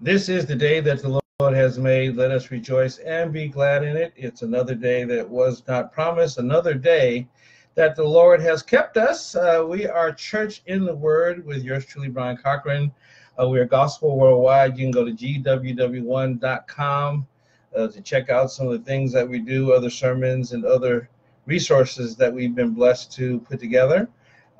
This is the day that the Lord has made. Let us rejoice and be glad in it. It's another day that was not promised, another day that the Lord has kept us. Uh, we are Church in the Word with yours truly, Brian Cochran. Uh, we are Gospel Worldwide. You can go to gww1.com uh, to check out some of the things that we do, other sermons, and other resources that we've been blessed to put together.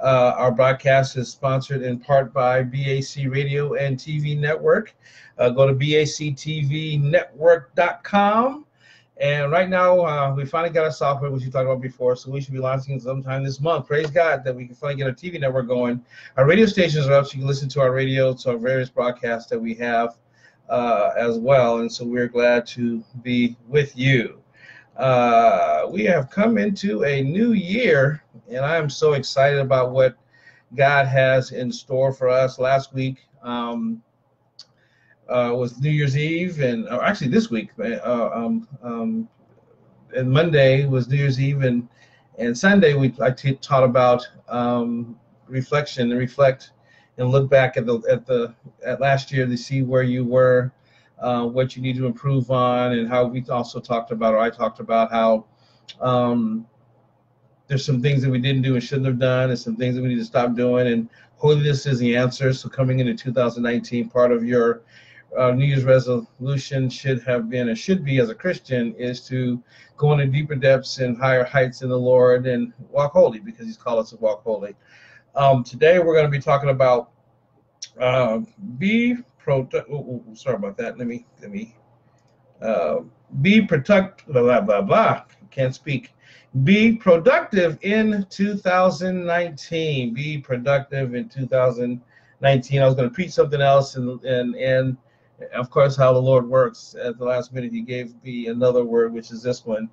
Uh, our broadcast is sponsored in part by BAC Radio and TV Network. Uh, go to bactvnetwork.com. And right now, uh, we finally got our software, which we talked about before, so we should be launching sometime this month. Praise God that we can finally get our TV network going. Our radio stations are up, so you can listen to our radio, to our various broadcasts that we have uh, as well. And so we're glad to be with you. Uh, we have come into a new year, and I am so excited about what God has in store for us. Last week um, uh, was New Year's Eve, and or actually this week, uh, um, um, and Monday was New Year's Eve, and and Sunday we I t- taught about um, reflection and reflect and look back at the at the at last year to see where you were, uh, what you need to improve on, and how we also talked about, or I talked about how um, there's some things that we didn't do and shouldn't have done, and some things that we need to stop doing. And holiness is the answer. So coming into 2019, part of your uh, New Year's resolution should have been and should be as a Christian is to go into deeper depths and higher heights in the Lord and walk holy because He's called us to walk holy. Um, today we're going to be talking about uh, be pro. Oh, oh, sorry about that. Let me let me uh, be protect blah blah blah blah. Can't speak. Be productive in 2019. Be productive in 2019. I was going to preach something else, and and and of course, how the Lord works. At the last minute, He gave me another word, which is this one.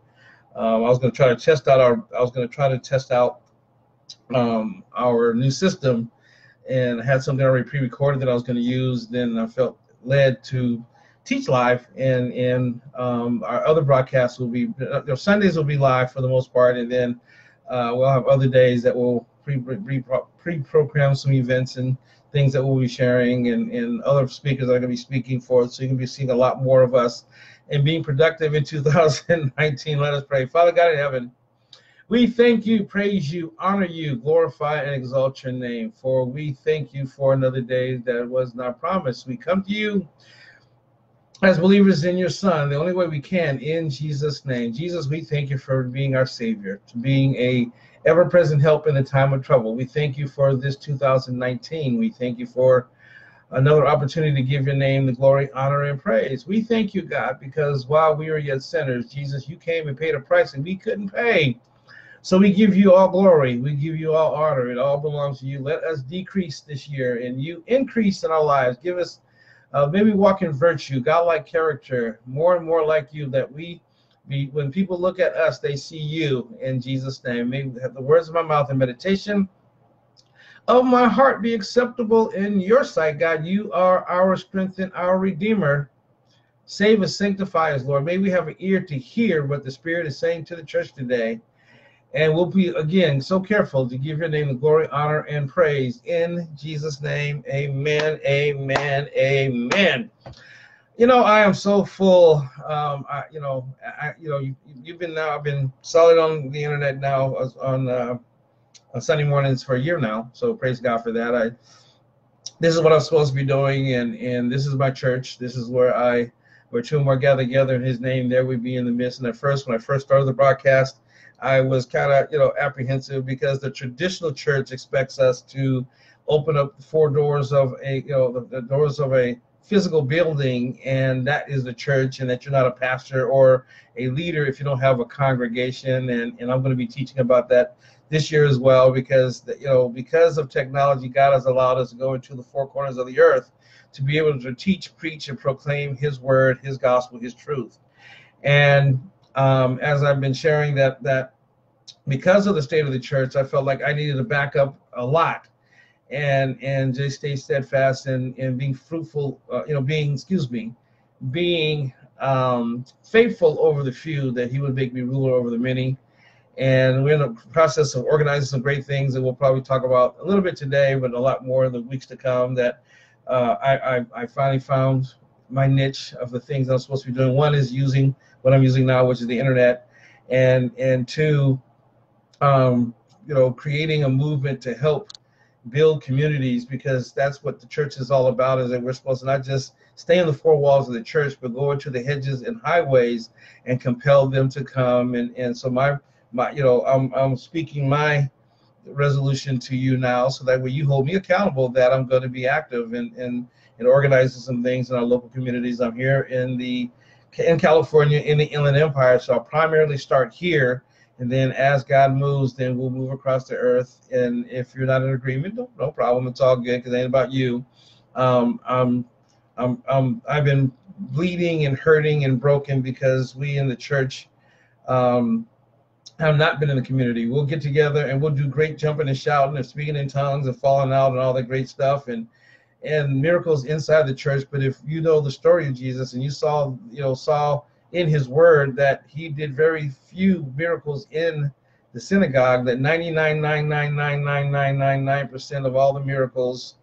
Um, I was going to try to test out our. I was going to try to test out um, our new system, and had something already pre-recorded that I was going to use. Then I felt led to teach live, and and um, our other broadcasts will be. You know, Sundays will be live for the most part, and then uh, we'll have other days that will pre pre-program some events and things that we'll be sharing and, and other speakers are going to be speaking for. us. So you can be seeing a lot more of us and being productive in 2019. Let us pray. Father God in heaven, we thank you, praise you, honor you, glorify and exalt your name. For we thank you for another day that was not promised. We come to you as believers in your Son, the only way we can in Jesus' name. Jesus, we thank you for being our Savior, to being a ever present help in the time of trouble. We thank you for this 2019. We thank you for another opportunity to give your name the glory, honor, and praise. We thank you, God, because while we were yet sinners, Jesus, you came and paid a price and we couldn't pay. So we give you all glory. We give you all honor. It all belongs to you. Let us decrease this year and you increase in our lives. Give us uh, maybe walk in virtue, godlike character, more and more like you, that we be, when people look at us, they see you in Jesus' name. May the words of my mouth and meditation of my heart be acceptable in your sight, God. You are our strength and our redeemer. Save us, sanctify us, Lord. May we have an ear to hear what the Spirit is saying to the church today. And we'll be, again, so careful to give your name the glory, honor, and praise. In Jesus' name, amen, amen, amen you know, I am so full. Um, I, you know, I, you know, you, have been now. I've been solid on the internet now on uh, on Sunday mornings for a year now. So praise God for that. I this is what I'm supposed to be doing, and and this is my church. This is where I where two more gather together in His name. There we be in the midst. And at first, when I first started the broadcast, I was kind of you know apprehensive because the traditional church expects us to open up the four doors of a you know the, the doors of a physical building and that is the church and that you're not a pastor or a leader if you don't have a congregation and, and i'm going to be teaching about that this year as well because you know because of technology god has allowed us to go into the four corners of the earth to be able to teach preach and proclaim his word his gospel his truth. And um, as i've been sharing that that because of the state of the church i felt like i needed to back up a lot. And and just stay steadfast and and being fruitful uh, you know being excuse me being um, faithful over the few that he would make me ruler over the many. And we're in the process of organizing some great things that we'll probably talk about a little bit today but a lot more in the weeks to come that uh, I, I, I finally found my niche of the things I'm supposed to be doing. One is using what I'm using now, which is the internet, and and two, um, you know, creating a movement to help build communities because that's what the church is all about. Is that we're supposed to not just stay in the four walls of the church, but go into the hedges and highways and compel them to come. And and so my my you know I'm I'm speaking my resolution to you now so that way you hold me accountable that I'm going to be active and and and organizing some things in our local communities. I'm here in the in California in the Inland Empire, so I'll primarily start here. And then as God moves, then we'll move across the earth. And if you're not in agreement, no, no problem. It's all good because it ain't about you. Um, I'm, I'm, I'm, I've been bleeding and hurting and broken because we in the church um, have not been in the community. We'll get together and we'll do great jumping and shouting and speaking in tongues and falling out and all that great stuff and and miracles inside the church. But if you know the story of Jesus and you saw, you know, saw in his word that he did very few miracles in the synagogue, that 99.9999999% of all the miracles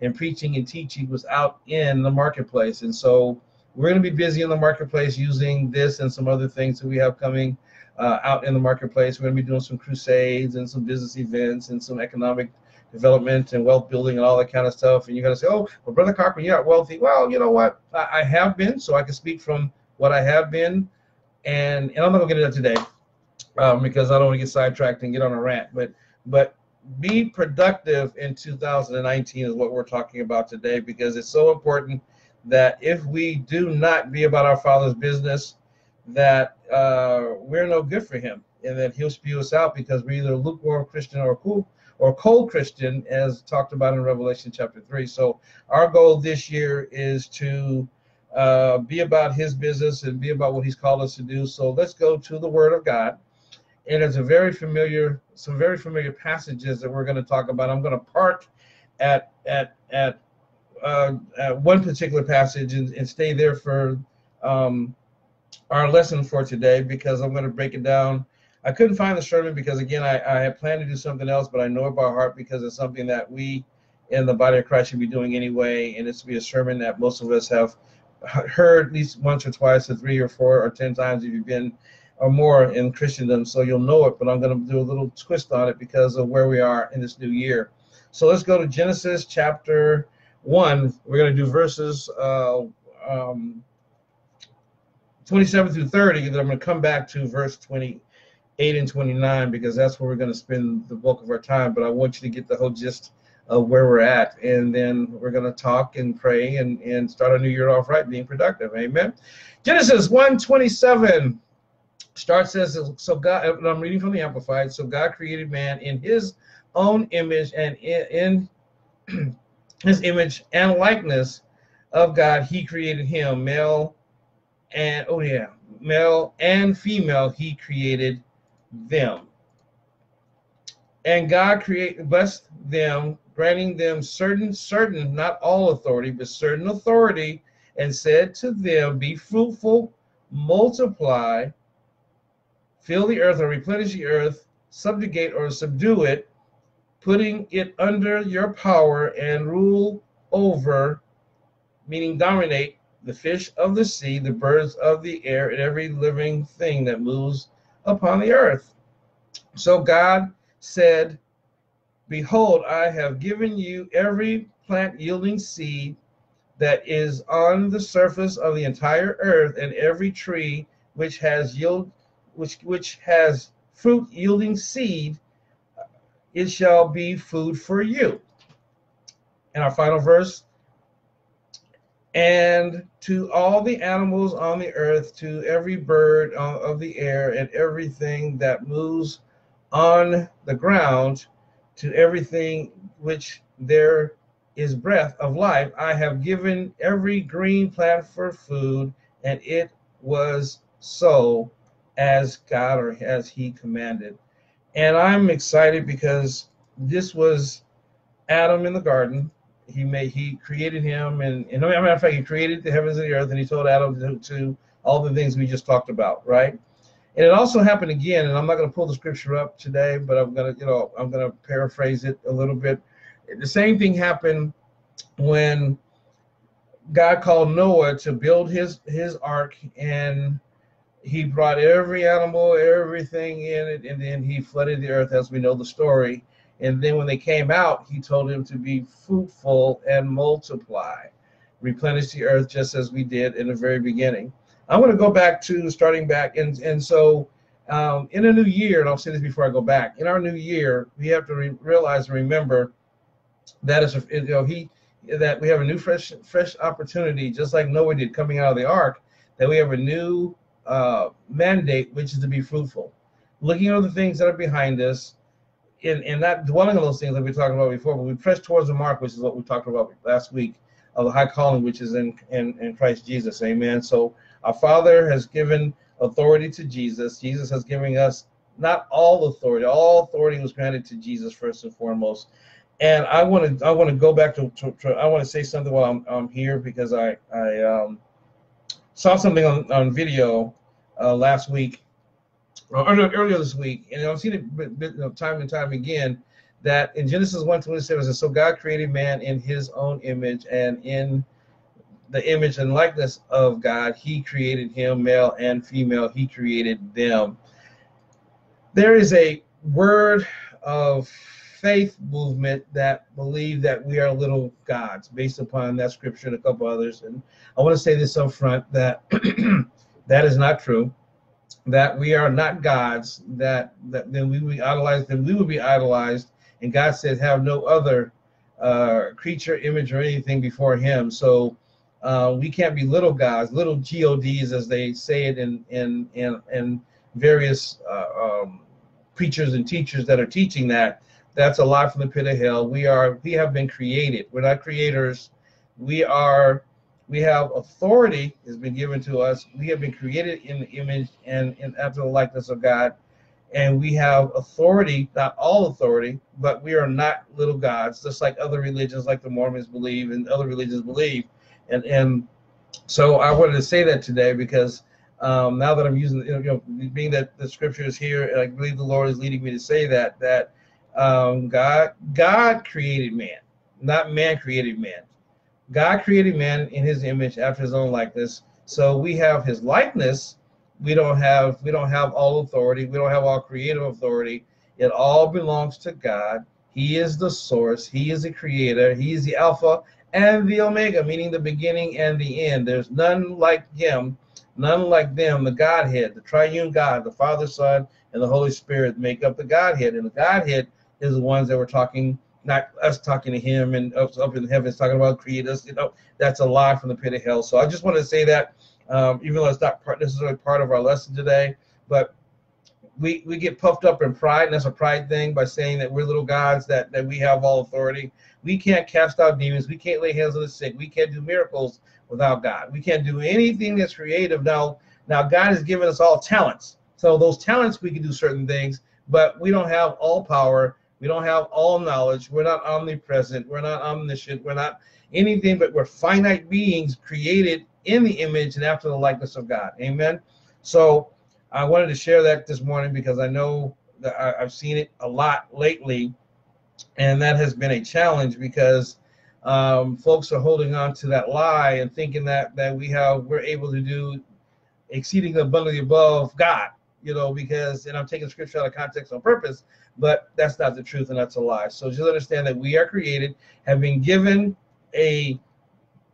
in preaching and teaching was out in the marketplace. And so we're going to be busy in the marketplace using this and some other things that we have coming uh, out in the marketplace. We're going to be doing some crusades and some business events and some economic development and wealth building and all that kind of stuff. And you're going to say, oh, well, Brother Cochran, you're not wealthy. Well, you know what? I, I have been, so I can speak from what I have been. And, and I'm not going to get into today um, because I don't want to get sidetracked and get on a rant. But, but be productive in 2019 is what we're talking about today because it's so important that if we do not be about our Father's business, that uh, we're no good for Him and that He'll spew us out because we're either lukewarm Christian or cool or cold Christian, as talked about in Revelation chapter 3. So, our goal this year is to uh, be about His business and be about what He's called us to do. So, let's go to the Word of God. And it's a very familiar, some very familiar passages that we're going to talk about. I'm going to park at at at, uh, at one particular passage and, and stay there for um, our lesson for today because I'm going to break it down I couldn't find the sermon because again I, I had planned to do something else, but I know it by heart because it's something that we in the body of Christ should be doing anyway, and it's to be a sermon that most of us have heard at least once or twice or three or four or ten times if you've been or more in Christendom, so you'll know it. But I'm going to do a little twist on it because of where we are in this new year. So let's go to Genesis chapter one. We're going to do verses uh, um, 27 through 30, and then I'm going to come back to verse 20 8 and 29 because that's where we're going to spend the bulk of our time. But I want you to get the whole gist of where we're at. And then we're going to talk and pray and, and start a new year off right, being productive. Amen. Genesis 1 27 starts as so God, I'm reading from the Amplified. So God created man in his own image and in, in his image and likeness of God, he created him, male and oh yeah, male and female, he created them. And God created blessed them, granting them certain, certain, not all authority, but certain authority, and said to them, Be fruitful, multiply, fill the earth or replenish the earth, subjugate or subdue it, putting it under your power and rule over, meaning dominate the fish of the sea, the birds of the air, and every living thing that moves upon the earth. So God said, Behold, I have given you every plant yielding seed that is on the surface of the entire earth, and every tree which has yield which which has fruit yielding seed, it shall be food for you. And our final verse, and to all the animals on the earth, to every bird of the air, and everything that moves on the ground, to everything which there is breath of life, I have given every green plant for food, and it was so as God or as He commanded. And I'm excited because this was Adam in the garden he made he created him and, and a matter of fact he created the heavens and the earth and he told adam to, to all the things we just talked about right and it also happened again and i'm not going to pull the scripture up today but i'm going to you know i'm going to paraphrase it a little bit the same thing happened when God called Noah to build his his ark, and he brought every animal, everything in it, and then he flooded the earth, as we know the story. And then when they came out, he told him to be fruitful and multiply, replenish the earth, just as we did in the very beginning. I'm going to go back to starting back, and and so um, in a new year, and I'll say this before I go back. In our new year, we have to re- realize and remember that is, you know, he that we have a new fresh fresh opportunity, just like Noah did coming out of the ark. That we have a new uh, mandate, which is to be fruitful, looking at the things that are behind us, and, and not dwelling on those things that we talked about before, but we press towards the mark, which is what we talked about last week, of the high calling, which is in, in, in Christ Jesus. Amen. So our Father has given authority to Jesus. Jesus has given us not all authority. All authority was granted to Jesus first and foremost. And I want to I want to go back to, to, to I want to say something while I'm, I'm here because I I um, saw something on, on video uh, last week earlier this week, and I've seen it time and time again that in Genesis 1 27 says, So God created man in his own image, and in the image and likeness of God, he created him, male and female, he created them. There is a word of faith movement that believe that we are little gods based upon that scripture and a couple others. And I want to say this up front that that is not true. That we are not gods, that, that then we would be idolized, then we would be idolized. And God said, have no other uh, creature, image, or anything before him. So uh, we can't be little gods, little gods, as they say it in in in, in various uh, um, preachers and teachers that are teaching that. That's a lie from the pit of hell. We are we have been created. We're not creators. We are we have authority has been given to us. We have been created in the image and, after the likeness of God. And we have authority, not all authority, but we are not little gods, just like other religions, like the Mormons believe and other religions believe and and so I wanted to say that today because um, now that I'm using, you know, being that the scripture is here, and I believe the Lord is leading me to say that that um, God God created man, not man created man. God created man in His image after His own likeness. So we have His likeness. We don't have we don't have all authority. We don't have all creative authority. It all belongs to God. He is the source. He is the creator. He is the Alpha and the Omega, meaning the beginning and the end. There's none like him, none like them, the Godhead, the triune God, the Father, Son, and the Holy Spirit make up the Godhead. And the Godhead is the ones that we're talking, not us talking to him and up, up in the heavens talking about create us. You know, that's a lie from the pit of hell. So I just want to say that, um, even though it's not part, necessarily part of our lesson today, but we, we get puffed up in pride, and that's a pride thing by saying that we're little gods, that, that we have all authority. We can't cast out demons. We can't lay hands on the sick. We can't do miracles without God. We can't do anything that's creative. Now, now God has given us all talents. So those talents we can do certain things, but we don't have all power. We don't have all knowledge. We're not omnipresent. We're not omniscient. We're not anything, but we're finite beings created in the image and after the likeness of God. Amen. So I wanted to share that this morning because I know that I, have seen it a lot lately and that has been a challenge because um, folks are holding on to that lie and thinking that that we have we're able to do exceeding abundantly above God, you know, because and I'm taking scripture out of context on purpose, but that's not the truth and that's a lie. So just understand that we are created, have been given a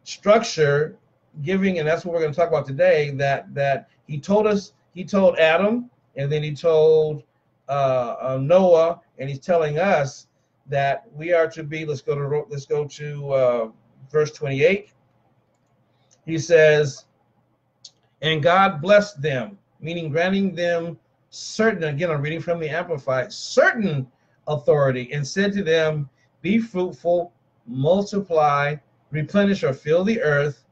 structure, giving, and that's what we're going to talk about today. That that He told us, He told Adam, and then He told uh, uh, Noah, and He's telling us that we are to be. Let's go to let's go to uh, verse 28. He says, "And God blessed them," meaning granting them certain. Again, I'm reading from the Amplified. Certain authority, and said to them, "Be fruitful, multiply, replenish, or fill the earth,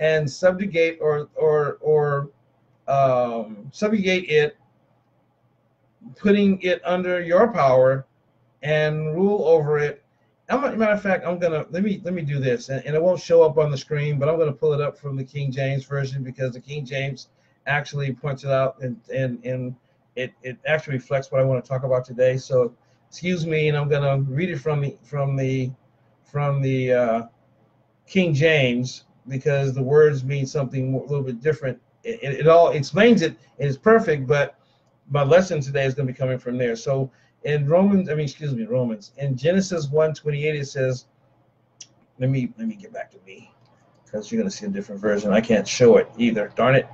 and subjugate or or or um, subjugate it." putting it under your power and rule over it. I'm, matter of fact, I'm gonna let me let me do this, and, and it won't show up on the screen, but I'm gonna pull it up from the King James version because the King James actually points it out, and and and it it actually reflects what I want to talk about today. So excuse me, and I'm gonna read it from the from the from the uh, King James, because the words mean something a little bit different. It, it, it all explains it. It's perfect, but my lesson today is going to be coming from there. So in Romans, I mean, excuse me, Romans. In Genesis 1 28, it says, let me let me get back to me because you're going to see a different version. I can't show it either. Darn it.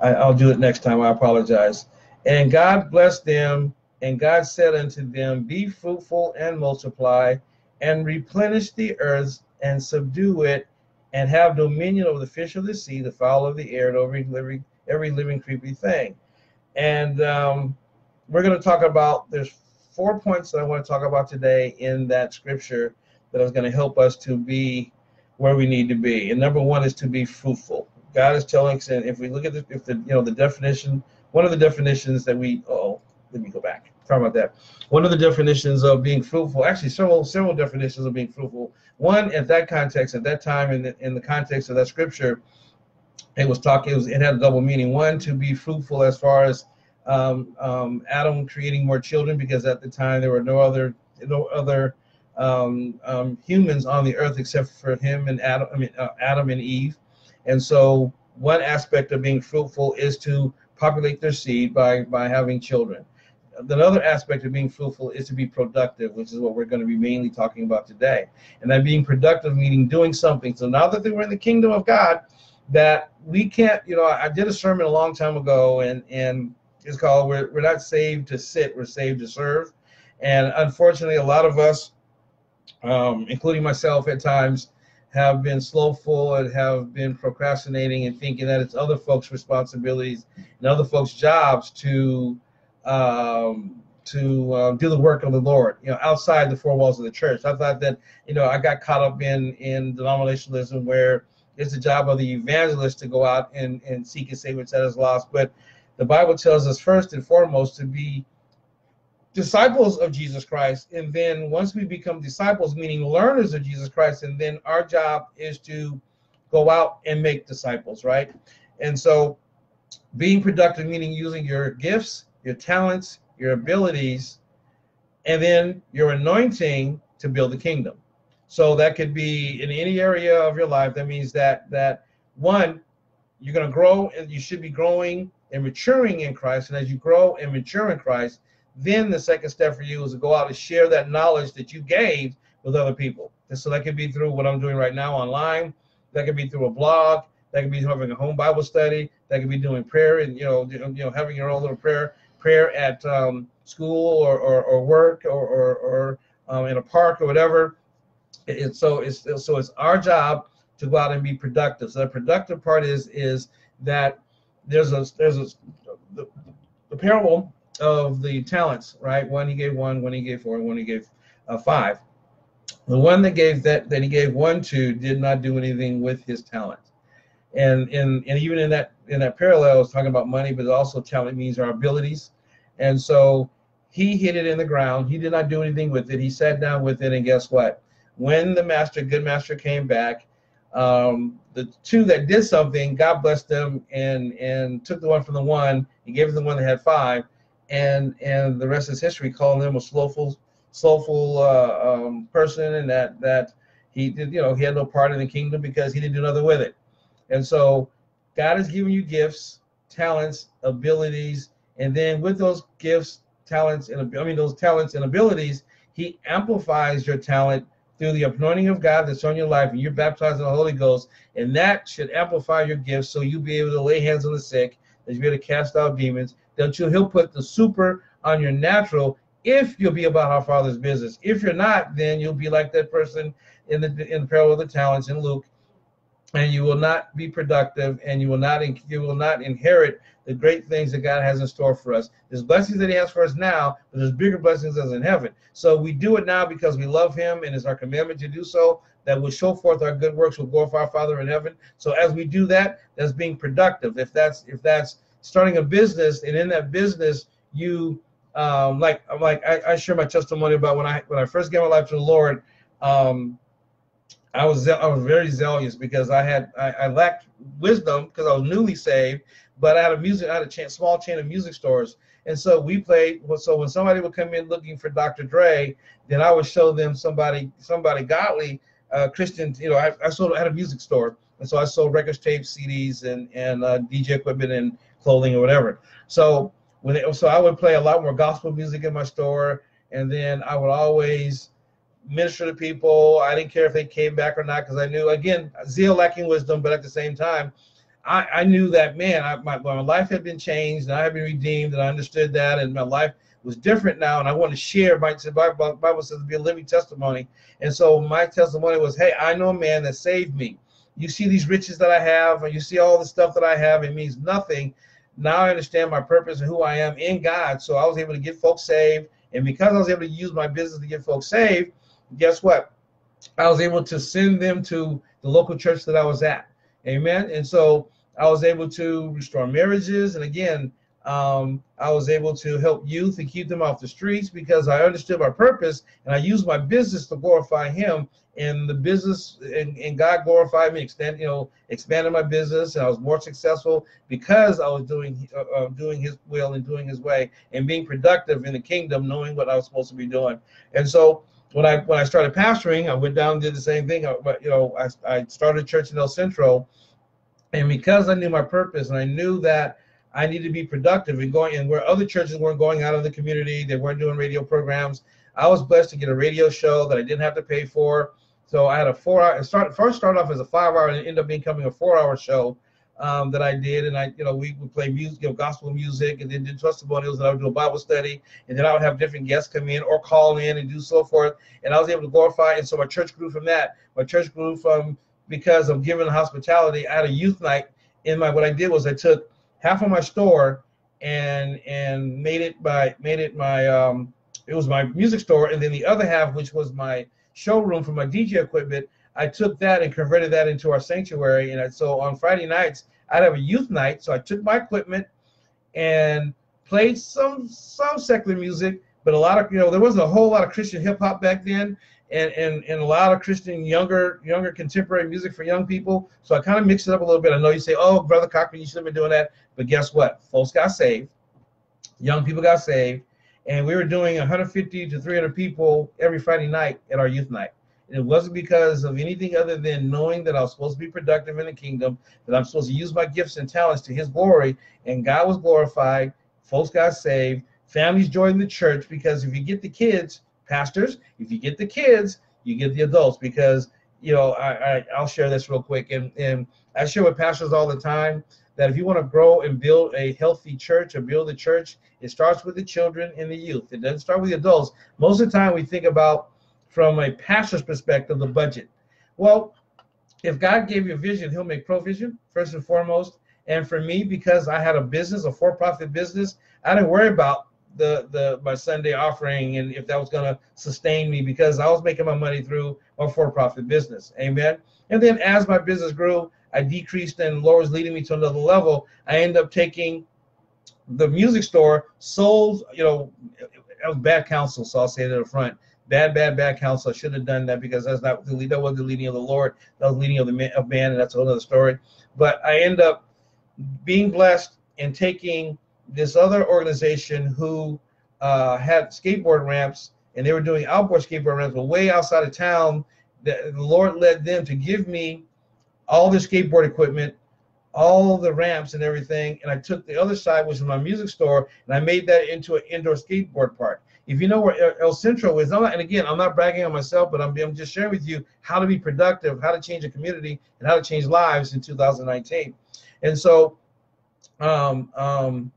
I, I'll do it next time. I apologize. And God blessed them, and God said unto them, Be fruitful and multiply, and replenish the earth, and subdue it, and have dominion over the fish of the sea, the fowl of the air, and over every, every living creepy thing. And um, we're going to talk about, there's four points that I want to talk about today in that scripture that is going to help us to be where we need to be. And number one is to be fruitful. God is telling us, and if we look at the, if the, you know, the definition, one of the definitions that we, oh, let me go back. Talk about that. One of the definitions of being fruitful, actually several several definitions of being fruitful. One at that context, at that time, in the, in the context of that scripture, it was talking. It was it had a double meaning. One to be fruitful as far as um, um, Adam creating more children, because at the time there were no other no other um, um, humans on the earth except for him and Adam. I mean uh, Adam and Eve, and so one aspect of being fruitful is to populate their seed by by having children. Another aspect of being fruitful is to be productive, which is what we're going to be mainly talking about today. And that being productive meaning doing something. So now that were in the kingdom of God, that we can't, you know, I did a sermon a long time ago, and and it's called "We're we're not saved to sit, we're saved to serve." And unfortunately, a lot of us um, including myself at times, have been slowful and have been procrastinating and thinking that it's other folks' responsibilities and other folks' jobs to um, to uh, do the work of the Lord, you know, outside the four walls of the church. I thought that, you know, I got caught up in in denominationalism where it's the job of the evangelist to go out and, and seek and save what's that is lost. But the Bible tells us first and foremost to be disciples of Jesus Christ. And then once we become disciples, meaning learners of Jesus Christ, and then our job is to go out and make disciples, right? And so being productive, meaning using your gifts, your talents, your abilities, and then your anointing to build the kingdom. So that could be in any area of your life. That means that that one, you're going to grow and you should be growing and maturing in Christ. And as you grow and mature in Christ, then the second step for you is to go out and share that knowledge that you gained with other people. And so that could be through what I'm doing right now online. That could be through a blog. That could be having a home Bible study. That could be doing prayer and you know you know having your own little prayer prayer at um, school or, or, or, work or or, or um, in a park or whatever. It, so it's so it's our job to go out and be productive. So the productive part is is that there's a there's a the, the parable of the talents, right? One he gave one, one he gave four, and one he gave uh, five. The one that gave that that he gave one to did not do anything with his talent. And and and even in that in that parallel, I was talking about money, but also talent means our abilities. And so he hid it in the ground. He did not do anything with it. He sat down with it, and guess what? When the master, good master, came back, um, the two that did something, God blessed them and and took the one from the one. He gave the one that had five and and the rest is history. Calling him a slowful, slowful uh, um, person, and that that he did, you know, he had no part in the kingdom because he didn't do nothing with it. And so, God has given you gifts, talents, abilities, and then with those gifts, talents, and I mean those talents and abilities, He amplifies your talent through the anointing of God that's on your life, and you're baptized in the Holy Ghost, and that should amplify your gifts, so you'll be able to lay hands on the sick, that you'll be able to cast out demons, that you he'll put the super on your natural if you'll be about our father's business. If you're not, then you'll be like that person in the in the parable of the talents in Luke, and you will not be productive, and you will not you will not inherit the great things that God has in store for us. There's blessings that He has for us now, but there's bigger blessings as in heaven. So we do it now because we love Him, and it's our commandment to do so. That will show forth our good works, will glorify our Father in heaven. So as we do that, that's being productive. If that's if that's starting a business, and in that business, you um, like like I, I, share my testimony about when I when I first gave my life to the Lord. Um, I was I was very zealous because I had I, I lacked wisdom because I was newly saved, but I had a music I had a chain, small chain of music stores, and so we played. So when somebody would come in looking for Dr. Dre, then I would show them somebody somebody godly uh, Christian. You know, I, I sort of had a music store, and so I sold records, tapes, CDs, and and uh, DJ equipment and clothing or whatever. So when it, so I would play a lot more gospel music in my store, and then I would always minister to people. I didn't care if they came back or not because I knew again zeal lacking wisdom, but at the same time, I, I knew that man, I, my, my life had been changed and I had been redeemed and I understood that and my life was different now and I want to share my Bible, says to be a living testimony. And so my testimony was, hey, I know a man that saved me. You see these riches that I have and you see all the stuff that I have, it means nothing. Now I understand my purpose and who I am in God. So I was able to get folks saved. And because I was able to use my business to get folks saved, guess what? I was able to send them to the local church that I was at. Amen. And so I was able to restore marriages. And again, um, I was able to help youth and keep them off the streets because I understood my purpose and I used my business to glorify Him. And the business and, and God glorified me, extend, you know, expanded my business, and I was more successful because I was doing uh, uh, doing His will and doing His way and being productive in the kingdom, knowing what I was supposed to be doing. And so when I when I started pastoring, I went down and did the same thing. But you know, I, I started church in El Centro, and because I knew my purpose and I knew that I needed to be productive and going and where other churches weren't going out of the community, they weren't doing radio programs. I was blessed to get a radio show that I didn't have to pay for. So I had a four hour. It started first started off as a five hour and ended up becoming a four hour show um, that I did, and I, you know, we would play music, you know, gospel music, and then do testimonials, and I would do a Bible study, and then I would have different guests come in or call in and do so forth, and I was able to glorify, and so my church grew from that. My church grew from because of giving hospitality. I had a youth night in my. What I did was I took half of my store and and made it by made it my um it was my music store, and then the other half, which was my showroom for my DJ equipment, I took that and converted that into our sanctuary. And so on Friday nights, I'd have a youth night. So I took my equipment and played some some secular music, but a lot of you know there wasn't a whole lot of Christian hip hop back then, and, and and a lot of Christian younger younger contemporary music for young people. So I kind of mixed it up a little bit. I know you say, "Oh, brother Cochran, you should have been doing that," but guess what? Folks got saved, young people got saved, and we were doing 150 to 300 people every Friday night at our youth night. It wasn't because of anything other than knowing that I was supposed to be productive in the kingdom, that I'm supposed to use my gifts and talents to his glory, and God was glorified, folks got saved, families joined the church, because if you get the kids, pastors, if you get the kids, you get the adults, because you know, I, I will share this real quick, and and I share with pastors all the time that if you want to grow and build a healthy church or build a church, it starts with the children and the youth. It doesn't start with the adults. Most of the time, we think about from a pastor's perspective, the budget. Well, if God gave you a vision, He'll make provision first and foremost. And for me, because I had a business, a for-profit business, I didn't worry about the the my Sunday offering and if that was going to sustain me because I was making my money through my for-profit business. Amen. And then as my business grew, I decreased and Lord was leading me to another level. I ended up taking the music store, sold, you know, it was bad counsel, so I'll say it up front bad, bad, bad counsel. I should have done that because that's not the that wasn't the leading of the Lord. That was leading of the man, of man, and that's another story. But I end up being blessed and taking this other organization who uh, had skateboard ramps, and they were doing outboard skateboard ramps, but way outside of town. The, Lord led them to give me all the skateboard equipment, all the ramps and everything, and I took the other side, which was my music store, and I made that into an indoor skateboard park. If you know where El Centro is, not, and again, I'm not bragging on myself, but I'm, I'm just sharing with you how to be productive, how to change a community, and how to change lives in 2019. And so, um, um,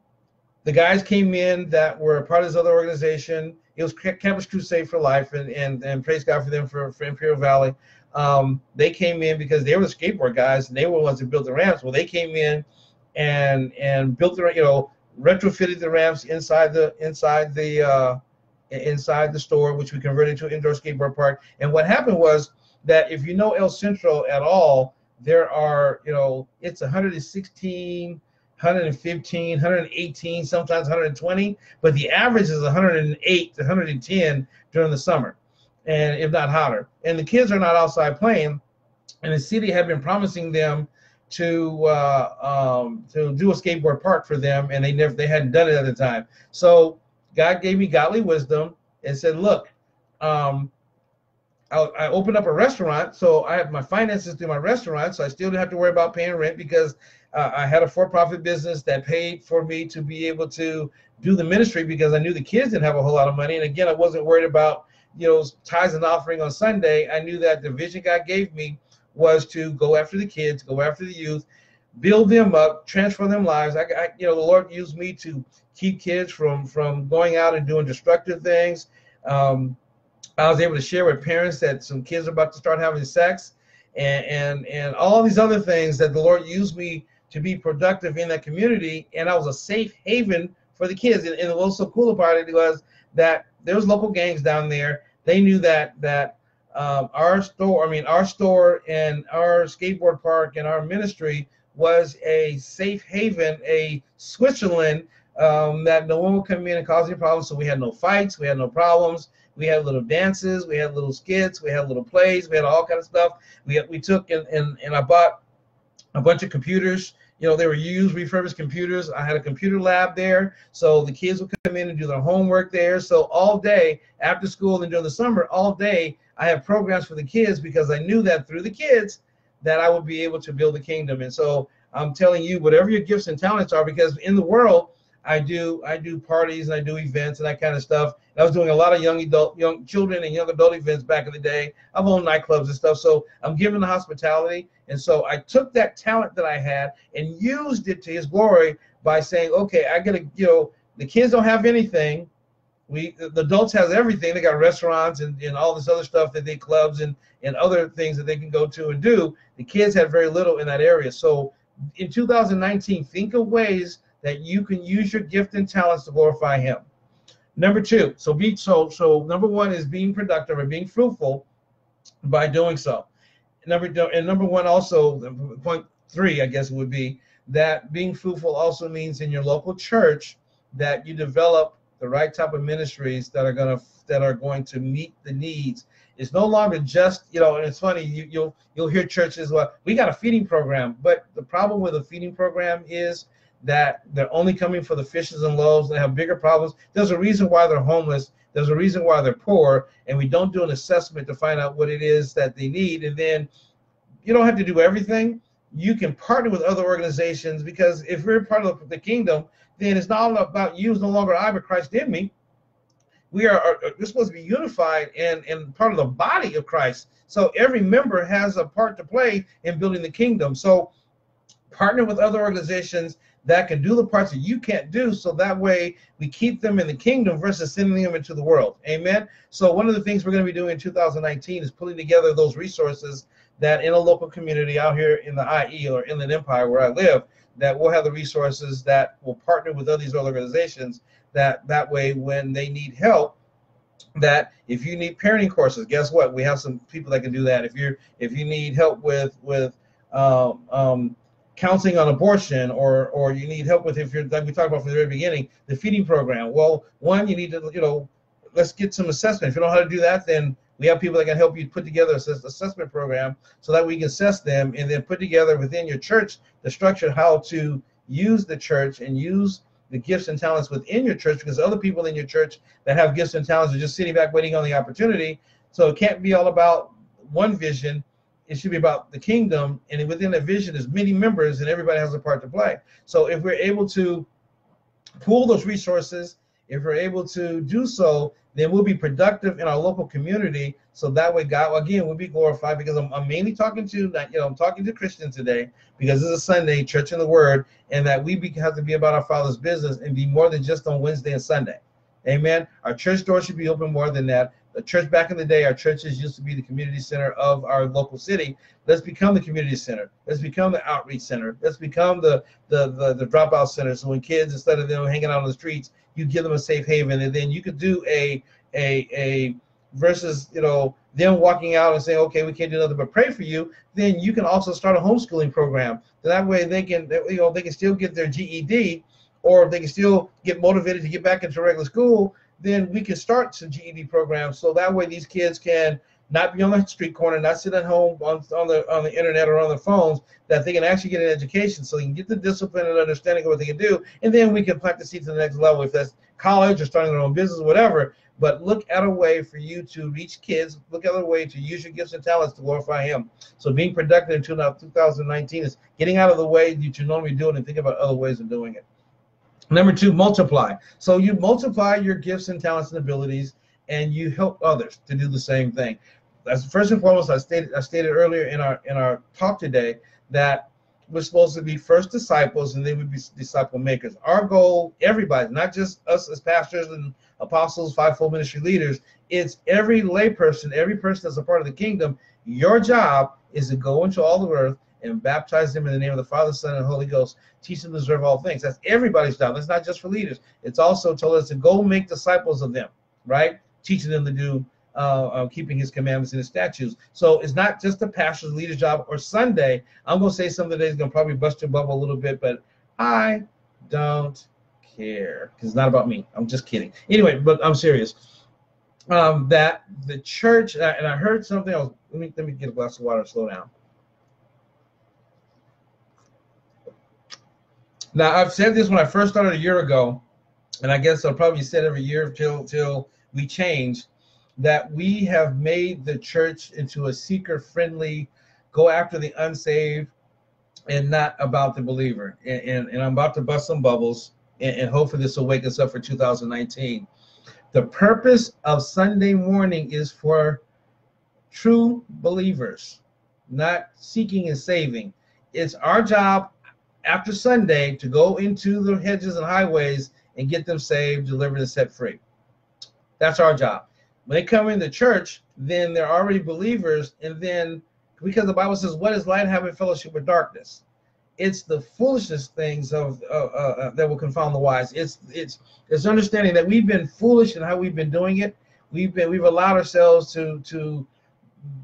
the guys came in that were part of this other organization. It was Campus Crusade for Life, and and, and praise God for them for, for Imperial Valley. Um, they came in because they were the skateboard guys, and they were the ones that built the ramps. Well, they came in and and built the you know retrofitted the ramps inside the inside the uh, inside the store, which we converted to an indoor skateboard park. And what happened was that if you know El Centro at all, there are, you know, it's 116, 115, 118, sometimes 120, but the average is 108 to 110 during the summer, and if not hotter. And the kids are not outside playing, and the city had been promising them to uh, um, to do a skateboard park for them, and they never they hadn't done it at the time. So God gave me godly wisdom and said, look, um, I, opened up a restaurant, so I have my finances through my restaurant, so I still didn't have to worry about paying rent because uh, I had a for-profit business that paid for me to be able to do the ministry because I knew the kids didn't have a whole lot of money, and again, I wasn't worried about you know tithes and offering on Sunday. I knew that the vision God gave me was to go after the kids, go after the youth, build them up, transform them lives. I, I, you know, the Lord used me to keep kids from from going out and doing destructive things. Um, I was able to share with parents that some kids are about to start having sex, and and and all these other things that the Lord used me to be productive in that community, and I was a safe haven for the kids. And, and the most so cool about it was that there was local gangs down there. They knew that that um, our store, I mean, our store and our skateboard park and our ministry was a safe haven, a Switzerland um, that no one would come in and cause any problems. So we had no fights, we had no problems. We had little dances, we had little skits, we had little plays, we had all kind of stuff. We we took and and, and I bought a bunch of computers. You know, they were used refurbished computers. I had a computer lab there, so the kids would come in and do their homework there. So all day after school and during the summer, all day I had programs for the kids because I knew that through the kids that I would be able to build the kingdom. And so I'm telling you, whatever your gifts and talents are, because in the world, I do I do parties and I do events and that kind of stuff. And I was doing a lot of young adult, young children and young adult events back in the day. I've owned nightclubs and stuff, so I'm giving the hospitality. And so I took that talent that I had and used it to His glory by saying, okay, I gotta, you know, the kids don't have anything. We the adults has everything. They got restaurants and, and all this other stuff that they clubs and and other things that they can go to and do. The kids had very little in that area. So in 2019, think of ways that you can use your gift and talents to glorify Him. Number two, so be so so number one is being productive and being fruitful by doing so. Number and number one also point three, I guess would be that being fruitful also means in your local church that you develop the right type of ministries that are gonna that are going to meet the needs. It's no longer just you know, and it's funny you, you'll you'll hear churches well we got a feeding program, but the problem with a feeding program is that they're only coming for the fishes and loaves. They have bigger problems. There's a reason why they're homeless. There's a reason why they're poor, and we don't do an assessment to find out what it is that they need. And then you don't have to do everything. You can partner with other organizations because if we're part of the kingdom, then it's not all about you. It's no longer I, but Christ in me. We are, are we're supposed to be unified and, and part of the body of Christ. So every member has a part to play in building the kingdom. So partner with other organizations that can do the parts that you can't do so that way we keep them in the kingdom versus sending them into the world. Amen? So one of the things we're going to be doing in 2019 is putting together those resources that in a local community out here in the ie or inland empire where i live that we'll have the resources that will partner with other these organizations that that way when they need help that if you need parenting courses guess what? We have some people that can do that. If you're if you need help with with um, um, counseling on abortion or or you need help with if you're like we talked about from the very beginning the feeding program. Well one you need to you know let's get some assessment. If you know how to do that then we have people that can help you put together an assessment program so that we can assess them and then put together within your church the structure how to use the church and use the gifts and talents within your church because other people in your church that have gifts and talents are just sitting back waiting on the opportunity. So it can't be all about one vision it should be about the kingdom, and within that vision, there's many members, and everybody has a part to play. So if we're able to pool those resources, if we're able to do so, then we'll be productive in our local community. So that way, God again will be glorified. Because I'm, I'm mainly talking to, you know, I'm talking to Christians today because it's a Sunday, church in the Word, and that we be, have to be about our Father's business and be more than just on Wednesday and Sunday. Amen. Our church door should be open more than that the church back in the day, our churches used to be the community center of our local city. Let's become the community center. Let's become the outreach center. Let's become the the the, the dropout center. So when kids, instead of them hanging out on the streets, you give them a safe haven, and then you could do a a a versus you know them walking out and saying, okay, we can't do nothing but pray for you. Then you can also start a homeschooling program. That way they can you know they can still get their GED, or they can still get motivated to get back into regular school then we can start some GED programs so that way these kids can not be on the street corner, not sit at home on, on the on the internet or on the phones, that they can actually get an education so they can get the discipline and understanding of what they can do, and then we can plant the seed to the next level if that's college or starting their own business, whatever. But look at a way for you to reach kids. Look at a way to use your gifts and talents to glorify Him. So being productive in 2019 is getting out of the way that you normally do it and think about other ways of doing it. Number two, multiply. So you multiply your gifts and talents and abilities, and you help others to do the same thing. That's first and foremost. I stated I stated earlier in our in our talk today that we're supposed to be first disciples and then we be disciple makers. Our goal, everybody, not just us as pastors and apostles, fivefold ministry leaders, it's every layperson, every person that's a part of the kingdom. Your job is to go into all the earth and baptize them in the name of the Father, Son, and Holy Ghost. Teach them to observe all things. That's everybody's job. That's not just for leaders. It's also told us to go make disciples of them, right? Teaching them to do uh, uh, keeping his commandments and his statutes. So it's not just the pastor's leader's job or Sunday. I'm going to say something that is going to probably bust your bubble a little bit, but I don't care because it's not about me. I'm just kidding. Anyway, but I'm serious. Um, that the church, and I heard something else. Let me let me get a glass of water and slow down. Now I've said this when I first started a year ago, and I guess I'll probably say it every year till till we change that we have made the church into a seeker friendly, go after the unsaved, and not about the believer. And, and, and I'm about to bust some bubbles, and, and hopefully this will wake us up for 2019. The purpose of Sunday morning is for true believers, not seeking and saving. It's our job after Sunday to go into the hedges and highways and get them saved, delivered, and set free. That's our job. When they come into church, then they're already believers, and then because the Bible says, "What is light having fellowship with darkness?" It's the foolishness things of uh, uh, that will confound the wise. It's it's it's understanding that we've been foolish in how we've been doing it. We've been we've allowed ourselves to to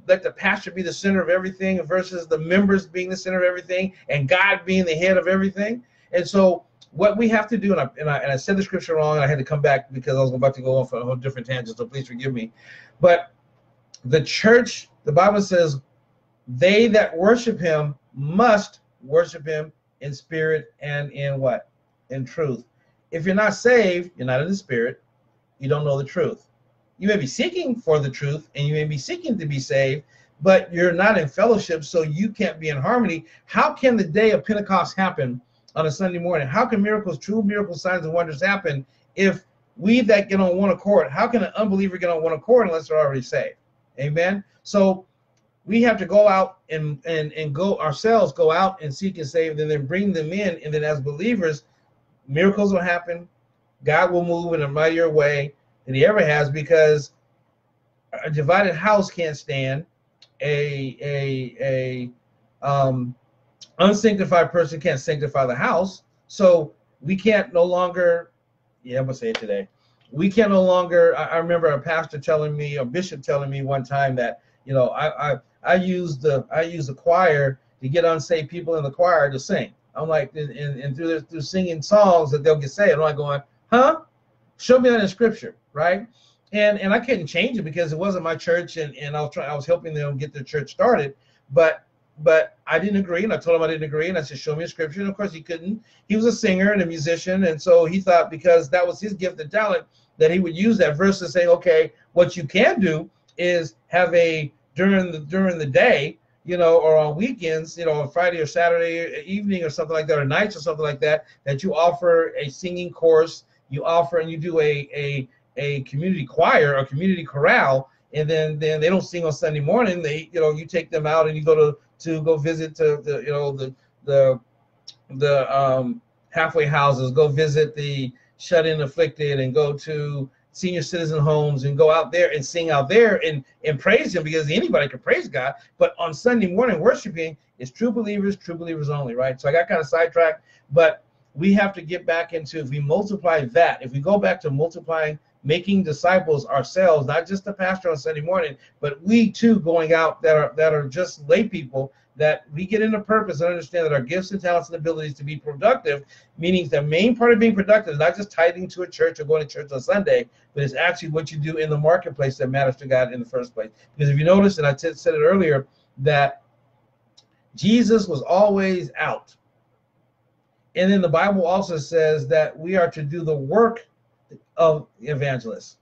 let the pastor be the center of everything versus the members being the center of everything and God being the head of everything. And so what we have to do, and I, and I, and I said the scripture wrong, and I had to come back because I was about to go off on a whole different tangent, so please forgive me. But the church, the Bible says, they that worship him must worship him in spirit and in what? In truth. If you're not saved, you're not in the spirit, you don't know the truth. You may be seeking for the truth and you may be seeking to be saved, but you're not in fellowship, so you can't be in harmony. How can the day of Pentecost happen on a Sunday morning. How can miracles, true miracle signs and wonders happen if we that get on one accord, how can an unbeliever get on one accord unless they're already saved? Amen. So we have to go out and and and go ourselves, go out and seek and save, and then bring them in. And then as believers, miracles will happen. God will move in a mightier way than he ever has because a divided house can't stand. A a a um unsanctified person can't sanctify the house. So we can't no longer, yeah, I'm gonna say it today. We can't no longer. I, I remember a pastor telling me, a bishop telling me one time that you know I I I use the I use the choir to get unsaved people in the choir to sing. I'm like, and, and, and through through singing songs that they'll get saved. I'm like going, huh? Show me that in scripture, right? And and I couldn't change it because it wasn't my church, and and I was trying, I was helping them get their church started. But but I didn't agree, and I told him I didn't agree, and I said, "Show me a scripture." And of course, he couldn't. He was a singer and a musician, and so he thought because that was his gift and talent that he would use that verse to say, "Okay, what you can do is have a during the during the day, you know, or on weekends, you know, on Friday or Saturday evening or something like that, or nights or something like that, that you offer a singing course, you offer and you do a a a community choir or community chorale." And then, then they don't sing on Sunday morning. They, you know, you take them out and you go to to go visit to the you know the the the um, halfway houses, go visit the shut-in afflicted, and go to senior citizen homes and go out there and sing out there and and praise Him because anybody can praise God. But on Sunday morning worshiping is true believers, true believers only, right? So I got kind of sidetracked, but we have to get back into if we multiply that, if we go back to multiplying making disciples ourselves, not just the pastor on Sunday morning, but we too going out that are that are just lay people that we get into purpose and understand that our gifts and talents and abilities to be productive, meaning the main part of being productive is not just tithing to a church or going to church on Sunday, but it's actually what you do in the marketplace that matters to God in the first place. Because if you notice, and I said it earlier, that Jesus was always out. And then the Bible also says that we are to do the work of evangelists,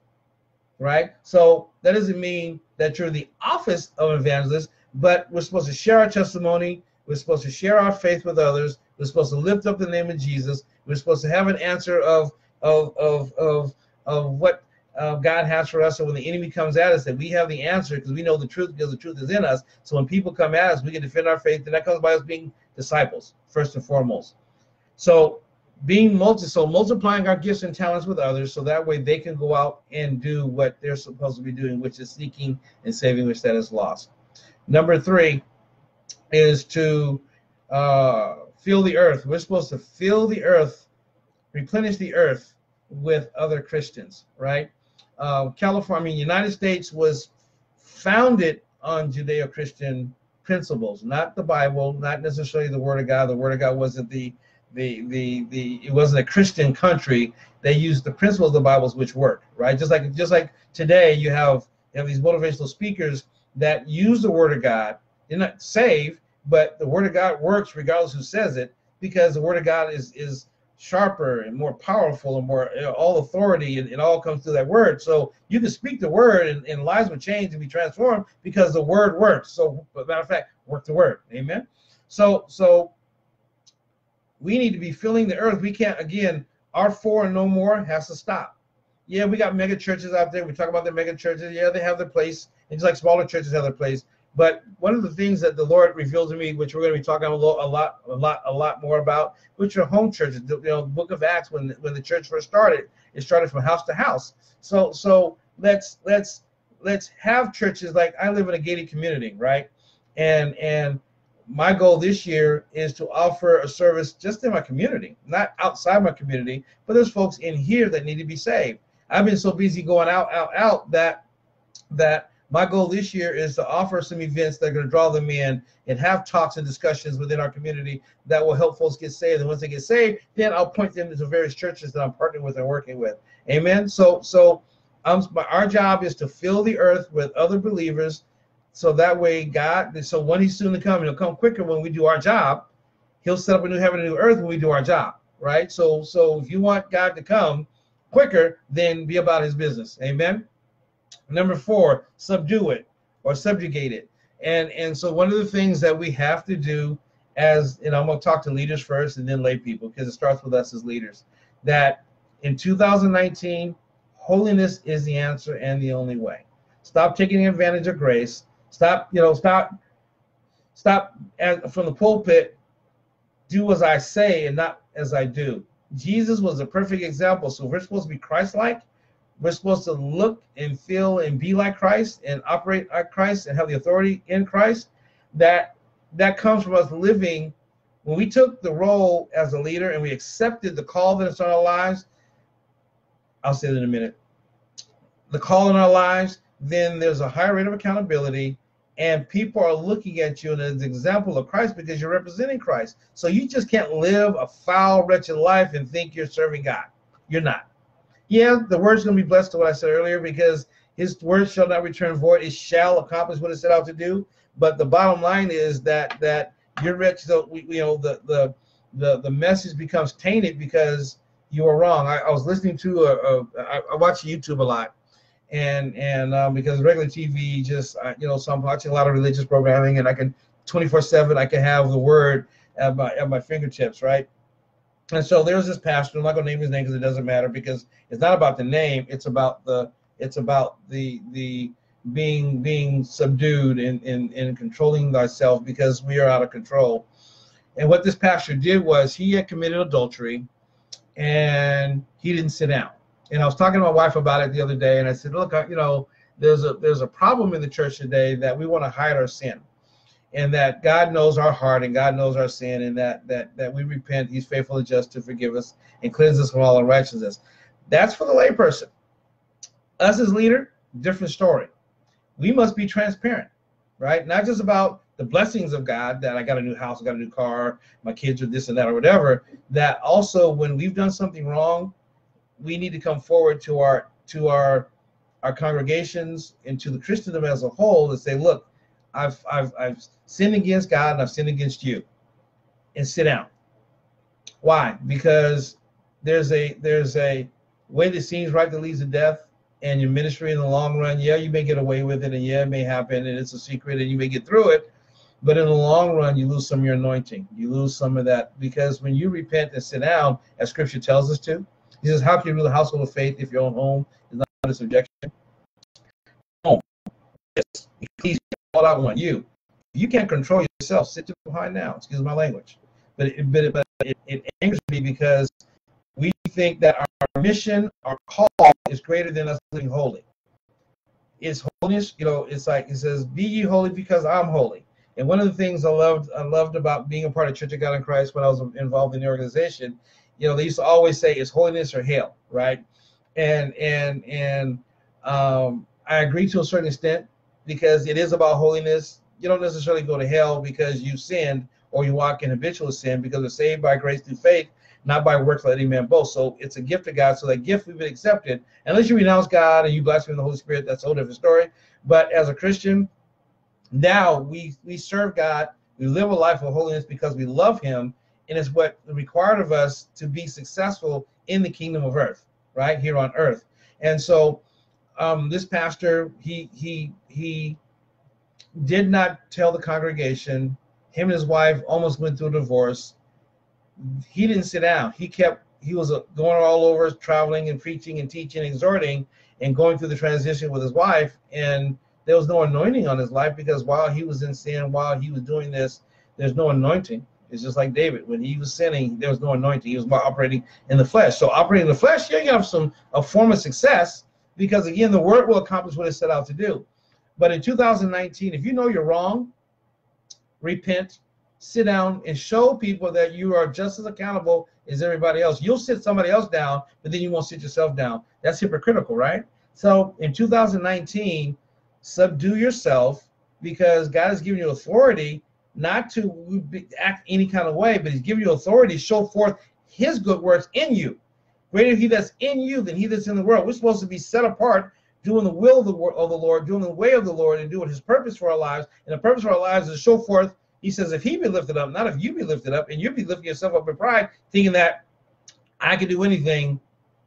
right? So that doesn't mean that you're the office of evangelist, but we're supposed to share our testimony. We're supposed to share our faith with others. We're supposed to lift up the name of Jesus. We're supposed to have an answer of of of of, of what uh, God has for us. So when the enemy comes at us, that we have the answer because we know the truth because the truth is in us. So when people come at us, we can defend our faith, and that comes by us being disciples first and foremost. So being multi, so multiplying our gifts and talents with others, so that way they can go out and do what they're supposed to be doing, which is seeking and saving which that is lost. Number three is to uh, fill the earth. We're supposed to fill the earth, replenish the earth with other Christians, right? Uh, California, United States was founded on Judeo-Christian principles, not the Bible, not necessarily the Word of God. The Word of God wasn't the the the the it wasn't a Christian country. They used the principles of the Bibles which work, right? Just like just like today, you have you have these motivational speakers that use the word of God. They're not saved, but the word of God works regardless who says it, because the word of God is is sharper and more powerful and more you know, all authority and it all comes through that word. So you can speak the word and, and lives will change and be transformed because the word works. So matter of fact, work the word. Amen. So so we need to be filling the earth. We can't again, our four and no more has to stop. Yeah, we got mega churches out there. We talk about the mega churches. Yeah, they have their place. And just like smaller churches have their place. But one of the things that the Lord revealed to me, which we're going to be talking a, lot, a lot, a lot, a lot more about, which are home churches. You know, the Book of Acts, when when the church first started, it started from house to house. So so let's let's let's have churches like I live in a gated community, right? And and my goal this year is to offer a service just in my community, not outside my community, but there's folks in here that need to be saved. I've been so busy going out, out, out that that my goal this year is to offer some events that are going to draw them in and have talks and discussions within our community that will help folks get saved. And once they get saved, then I'll point them to various churches that I'm partnering with and working with. Amen. So, so um, our job is to fill the earth with other believers, so that way God. So when He's soon to come, He'll come quicker when we do our job. He'll set up a new heaven and a new earth when we do our job. Right. So, so if you want God to come quicker, then be about His business. Amen. Number four, subdue it or subjugate it. And and so one of the things that we have to do as you know, I'm gonna talk to leaders first and then lay people because it starts with us as leaders. That in 2019, holiness is the answer and the only way. Stop taking advantage of grace. Stop, you know, stop, stop from the pulpit. Do as I say and not as I do. Jesus was a perfect example. So we're supposed to be Christ-like we're supposed to look and feel and be like Christ and operate like Christ and have the authority in Christ. That that comes from us living when we took the role as a leader and we accepted the call that's on our lives. I'll say that in a minute. The call in our lives, then there's a higher rate of accountability, and people are looking at you as an example of Christ because you're representing Christ. So you just can't live a foul, wretched life and think you're serving God. You're not yeah, the word's going to be blessed to what I said earlier because his word shall not return void. It shall accomplish what it set out to do. But the bottom line is that that you're rich. So we, you know the the the the message becomes tainted because you are wrong. I, I was listening to a, a I watch YouTube a lot, and and um, because regular TV just uh, you know so I'm watching a lot of religious programming and I can 24/7 I can have the word at my at my fingertips, right? And so there's this pastor. I'm not to name his name because it doesn't matter because it's not about the name. It's about the it's about the the being being subdued and in, in, in controlling thyself because we are out of control. And what this pastor did was he had committed adultery and he didn't sit down. And I was talking to my wife about it the other day, and I said, look, you know, there's a there's a problem in the church today that we want to hide our sin and that God knows our heart and God knows our sin, and that that that we repent. He's faithful and just to forgive us and cleanse us from all unrighteousness. That's for the layperson. Us as leader, different story. We must be transparent. right? Not just about the blessings of God that I got a new house, I got a new car, my kids are this and that or whatever. That also, when we've done something wrong, we need to come forward to our to our our congregations and to the Christendom as a whole and say, look, I've I've I've sinned against God and I've sinned against you, and sit down. Why? Because there's a there's a way that seems right that leads to death, and your ministry in the long run, yeah, you may get away with it, and yeah, it may happen, and it's a secret, and you may get through it. But in the long run, you lose some of your anointing. You lose some of that because when you repent and sit down, as Scripture tells us to, He says, "How can you rule a household of faith if your own home is not under subjection?" Home, yes, please, all I want you. You can't control yourself. Sit behind now. Excuse my language, but it, but, it, but it, it angers me because we think that our mission, our call, is greater than us living holy. It's holiness, you know. It's like it says, "Be ye holy, because I'm holy." And one of the things I loved I loved about being a part of Church of God in Christ when I was involved in the organization, you know, they used to always say it's holiness or hell, right? And and and um, I agree to a certain extent because it is about holiness. You don't necessarily go to hell because you sinned or you walk in habitual sin because we're saved by grace through faith, not by works let any man boast. So it's a gift of God. So that gift we've been accepted. Unless you renounce God and you blaspheme the Holy Spirit, that's a whole different story. But as a Christian, now we we serve God. We live a life of holiness because we love Him, and it's what required of us to be successful in the kingdom of earth, right here on earth. And so, um, this pastor he he he did not tell the congregation. Him and his wife almost went through a divorce. He didn't sit down. He kept he was uh, going all over, traveling and preaching and teaching, and exhorting, and going through the transition with his wife. And there was no anointing on his life because while he was in sin, while he was doing this, there's no anointing. It's just like David. When he was sinning, there was no anointing. He was operating in the flesh. So operating in the flesh, yeah, you have some a form of success because again, the word will accomplish what it set out to do. But in 2019, if you know you're wrong, repent, sit down, and show people that you are just as accountable as everybody else. You'll sit somebody else down, but then you won't sit yourself down. That's hypocritical, right? So in 2019, subdue yourself because God has given you authority not to act any kind of way, but He's giving you authority to show forth His good works in you. Greater He that's in you than He that's in the world. We're supposed to be set apart, doing the will of the, of the Lord, doing the way of the Lord, and doing His purpose for our lives. And the purpose for our lives is to show forth. He says, if He be lifted up, not if you be lifted up, and you be lifting yourself up in pride, thinking that I can do anything,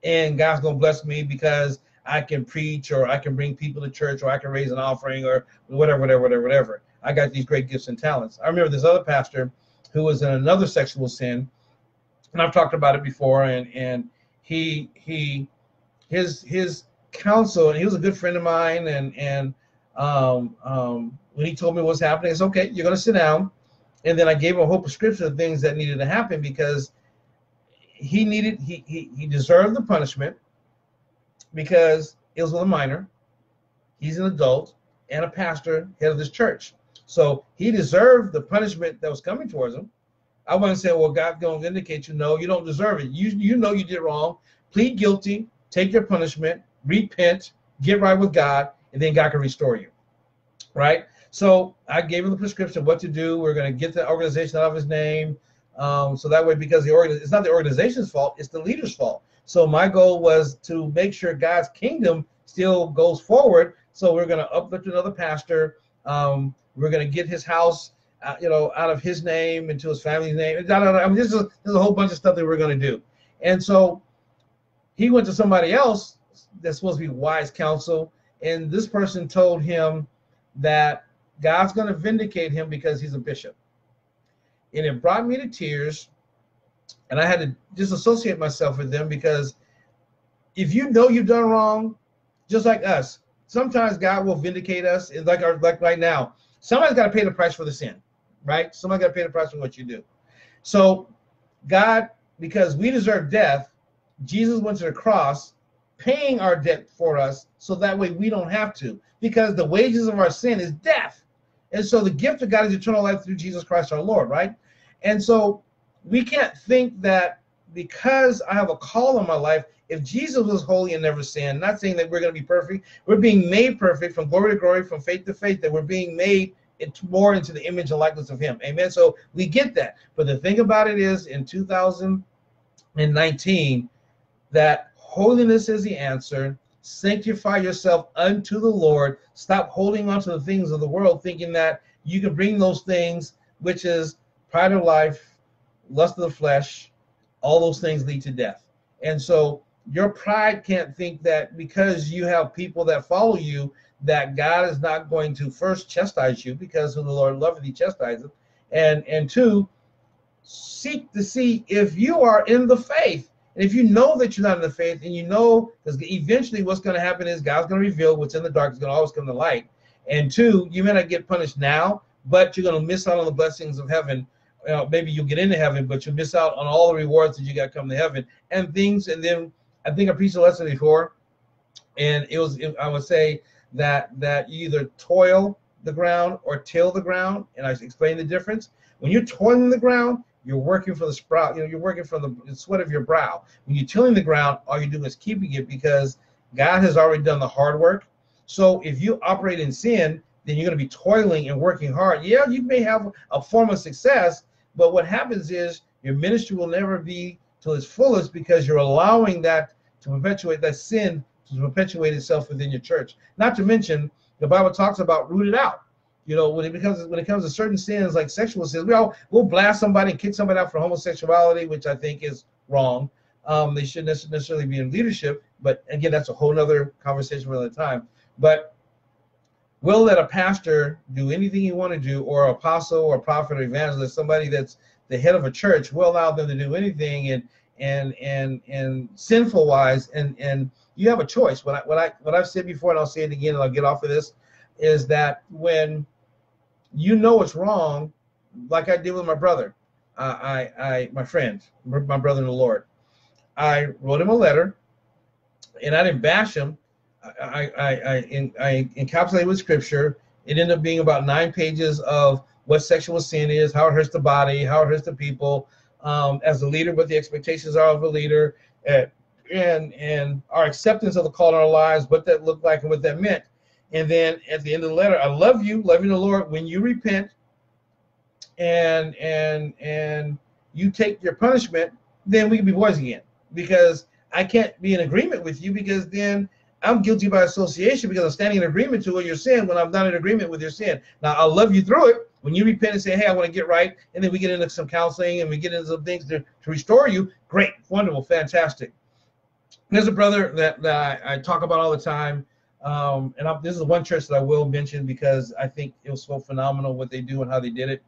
and God's gonna bless me because I can preach or I can bring people to church or I can raise an offering or whatever, whatever, whatever, whatever. I got these great gifts and talents. I remember this other pastor who was in another sexual sin, and I've talked about it before, and and he he his his counsel, and he was a good friend of mine, and and um, um, when he told me what's happening, it's okay, you're gonna sit down, and then I gave him a whole prescription of things that needed to happen because he needed he he, he deserved the punishment because it was with a minor. He's an adult and a pastor, head of this church. So he deserved the punishment that was coming towards him. I wouldn't say, well, God's going to vindicate you. No, you don't deserve it. You, you know you did wrong. Plead guilty, take your punishment, repent, get right with God, and then God can restore you. Right? So I gave him the prescription what to do. We're going to get the organization out of his name. Um, so that way, because the organ, it's not the organization's fault, it's the leader's fault. So my goal was to make sure God's kingdom still goes forward. So we're going to uplift another pastor. Um, we're going to get his house, uh, you know, out of his name into his family's name. I mean, this is there's a whole bunch of stuff that we're going to do. And so he went to somebody else that's supposed to be wise counsel, and this person told him that God's going to vindicate him because he's a bishop. And it brought me to tears and I had to disassociate myself with them because if you know you've done wrong, just like us, sometimes God will vindicate us. Like our like right now, somebody's got to pay the price for the sin, right? Somebody got to pay the price for what you do. So God, because we deserve death, Jesus went to the cross, paying our debt for us, so that way we don't have to. Because the wages of our sin is death. And so the gift of God is eternal life through Jesus Christ our Lord, right? And so we can't think that because I have a call on my life, if Jesus was holy and never sinned, not saying that we're going to be perfect, we're being made perfect from glory to glory, from faith to faith, that we're being made it's more into the image and likeness of him. Amen. So we get that. But the thing about it is in 2019, that holiness is the answer. Sanctify yourself unto the Lord. Stop holding on to the things of the world, thinking that you can bring those things, which is pride of life, lust of the flesh, all those things lead to death. And so your pride can't think that because you have people that follow you that God is not going to first chastise you because of the Lord loveth thee chastises, and and two, seek to see if you are in the faith. And if you know that you're not in the faith, and you know, because eventually what's going to happen is God's going to reveal what's in the dark is going to always come to light. And two, you may not get punished now, but you're going to miss out on the blessings of heaven. You know, maybe you'll get into heaven, but you'll miss out on all the rewards that you got coming to heaven and things. And then I think I preached a lesson before, and it was I would say that that you either toil the ground or till the ground, and I explained the difference. When you're toiling the ground, you're working for the sprout. You know, you're working from the sweat of your brow. When you're tilling the ground, all you're doing is keeping it because God has already done the hard work. So if you operate in sin, then you're going to be toiling and working hard. Yeah, you may have a form of success, but what happens is your ministry will never be to its fullest because you're allowing that to perpetuate that sin to perpetuate itself within your church. Not to mention, the Bible talks about rooted out. You know, when it becomes when it comes to certain sins like sexual sins, we all we'll blast somebody and kick somebody out for homosexuality, which I think is wrong. Um, they shouldn't necessarily be in leadership, but again, that's a whole other conversation for another time. But we'll let a pastor do anything you want to do, or apostle or prophet or evangelist, somebody that's the head of a church, we'll allow them to do anything and and and and sinful wise and and you have a choice. What I what I what I've said before, and I'll say it again, and I'll get off of this, is that when you know it's wrong, like I did with my brother, uh, I I my friend, my brother in the Lord, I wrote him a letter, and I didn't bash him. I I I, in, I encapsulated with scripture. It ended up being about nine pages of what sexual sin is, how it hurts the body, how it hurts the people, um, as a leader, what the expectations are of a leader, uh, and and our acceptance of the call in our lives, what that looked like and what that meant. And then at the end of the letter, I love you, loving the Lord. When you repent and and and you take your punishment, then we can be boys again. Because I can't be in agreement with you because then I'm guilty by association because I'm standing in agreement to you're saying when I'm not in agreement with your sin. Now I'll love you through it. When you repent and say, Hey, I want to get right, and then we get into some counseling and we get into some things to, to restore you, great, wonderful, fantastic there's a brother that, that I, I, talk about all the time. Um, and I'm, this is one church that I will mention because I think it was so phenomenal what they do and how they did it.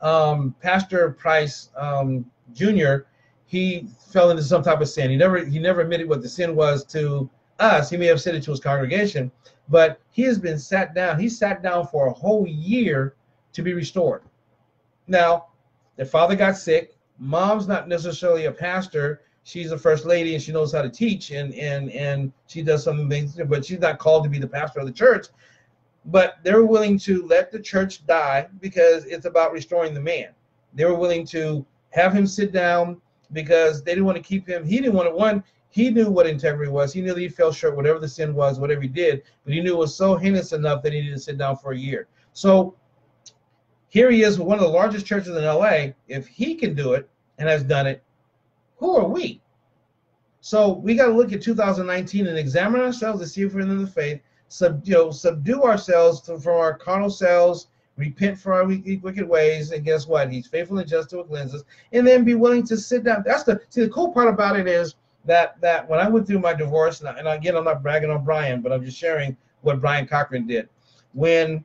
Um, Pastor Price um, Jr. He fell into some type of sin. He never he never admitted what the sin was to us. He may have said it to his congregation, but he has been sat down. He sat down for a whole year to be restored. Now, their father got sick. Mom's not necessarily a pastor, she's a first lady and she knows how to teach and and and she does some things, but she's not called to be the pastor of the church. But they're willing to let the church die because it's about restoring the man. They were willing to have him sit down because they didn't want to keep him. He didn't want to one. He knew what integrity was. He knew that he fell short, whatever the sin was, whatever he did. But he knew it was so heinous enough that he needed to sit down for a year. So here he is with one of the largest churches in LA. If he can do it and has done it, who are we? So we got to look at 2019 and examine ourselves to see if we're in the faith. Sub, you know, subdue ourselves to, from our carnal selves, repent for our wicked ways, and guess what? He's faithful and just to cleanse us, and then be willing to sit down. That's the see the cool part about it is that that when I went through my divorce, and, I, and again I'm not bragging on Brian, but I'm just sharing what Brian Cochran did. When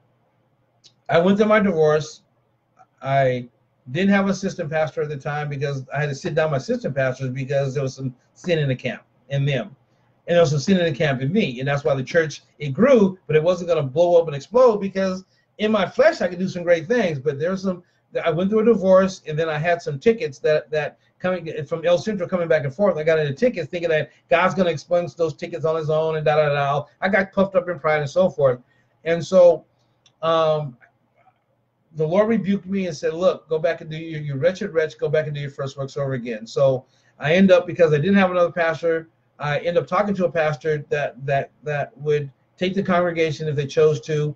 I went through my divorce, I didn't have an assistant pastor at the time because I had to sit down my assistant pastors because there was some sin in the camp in them. And there was some sin in the camp in me. And that's why the church, it grew, but it wasn't going to blow up and explode because in my flesh, I could do some great things. But there's some, I went through a divorce and then I had some tickets that, that coming from El Centro coming back and forth. I got into tickets thinking that God's going to expunge those tickets on his own and da da da. I got puffed up in pride and so forth. And so um, the Lord rebuked me and said, "Look, go back and do your you wretched wretch. Go back and do your first works over again." So I end up because I didn't have another pastor. I end up talking to a pastor that that that would take the congregation if they chose to.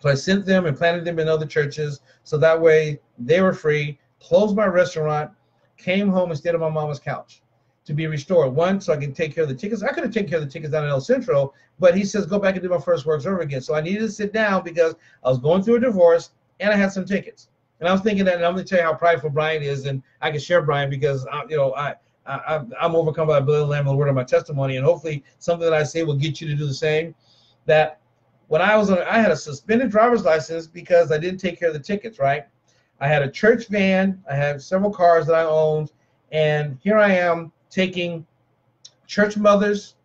So I sent them and planted them in other churches, so that way they were free. Closed my restaurant, came home and stayed on my mama's couch to be restored. One, so I can take care of the tickets. I could have taken care of the tickets down in El Centro, but he says go back and do my first works over again. So I needed to sit down because I was going through a divorce and I had some tickets. And I was thinking that, and I'm going to tell you how prideful Brian is, and I can share Brian because I, you know I, I I'm overcome by the Lamb the word of my testimony, and hopefully something that I say will get you to do the same. That when I was on, I had a suspended driver's license because I didn't take care of the tickets. Right, I had a church van, I had several cars that I owned, and here I am taking church mothers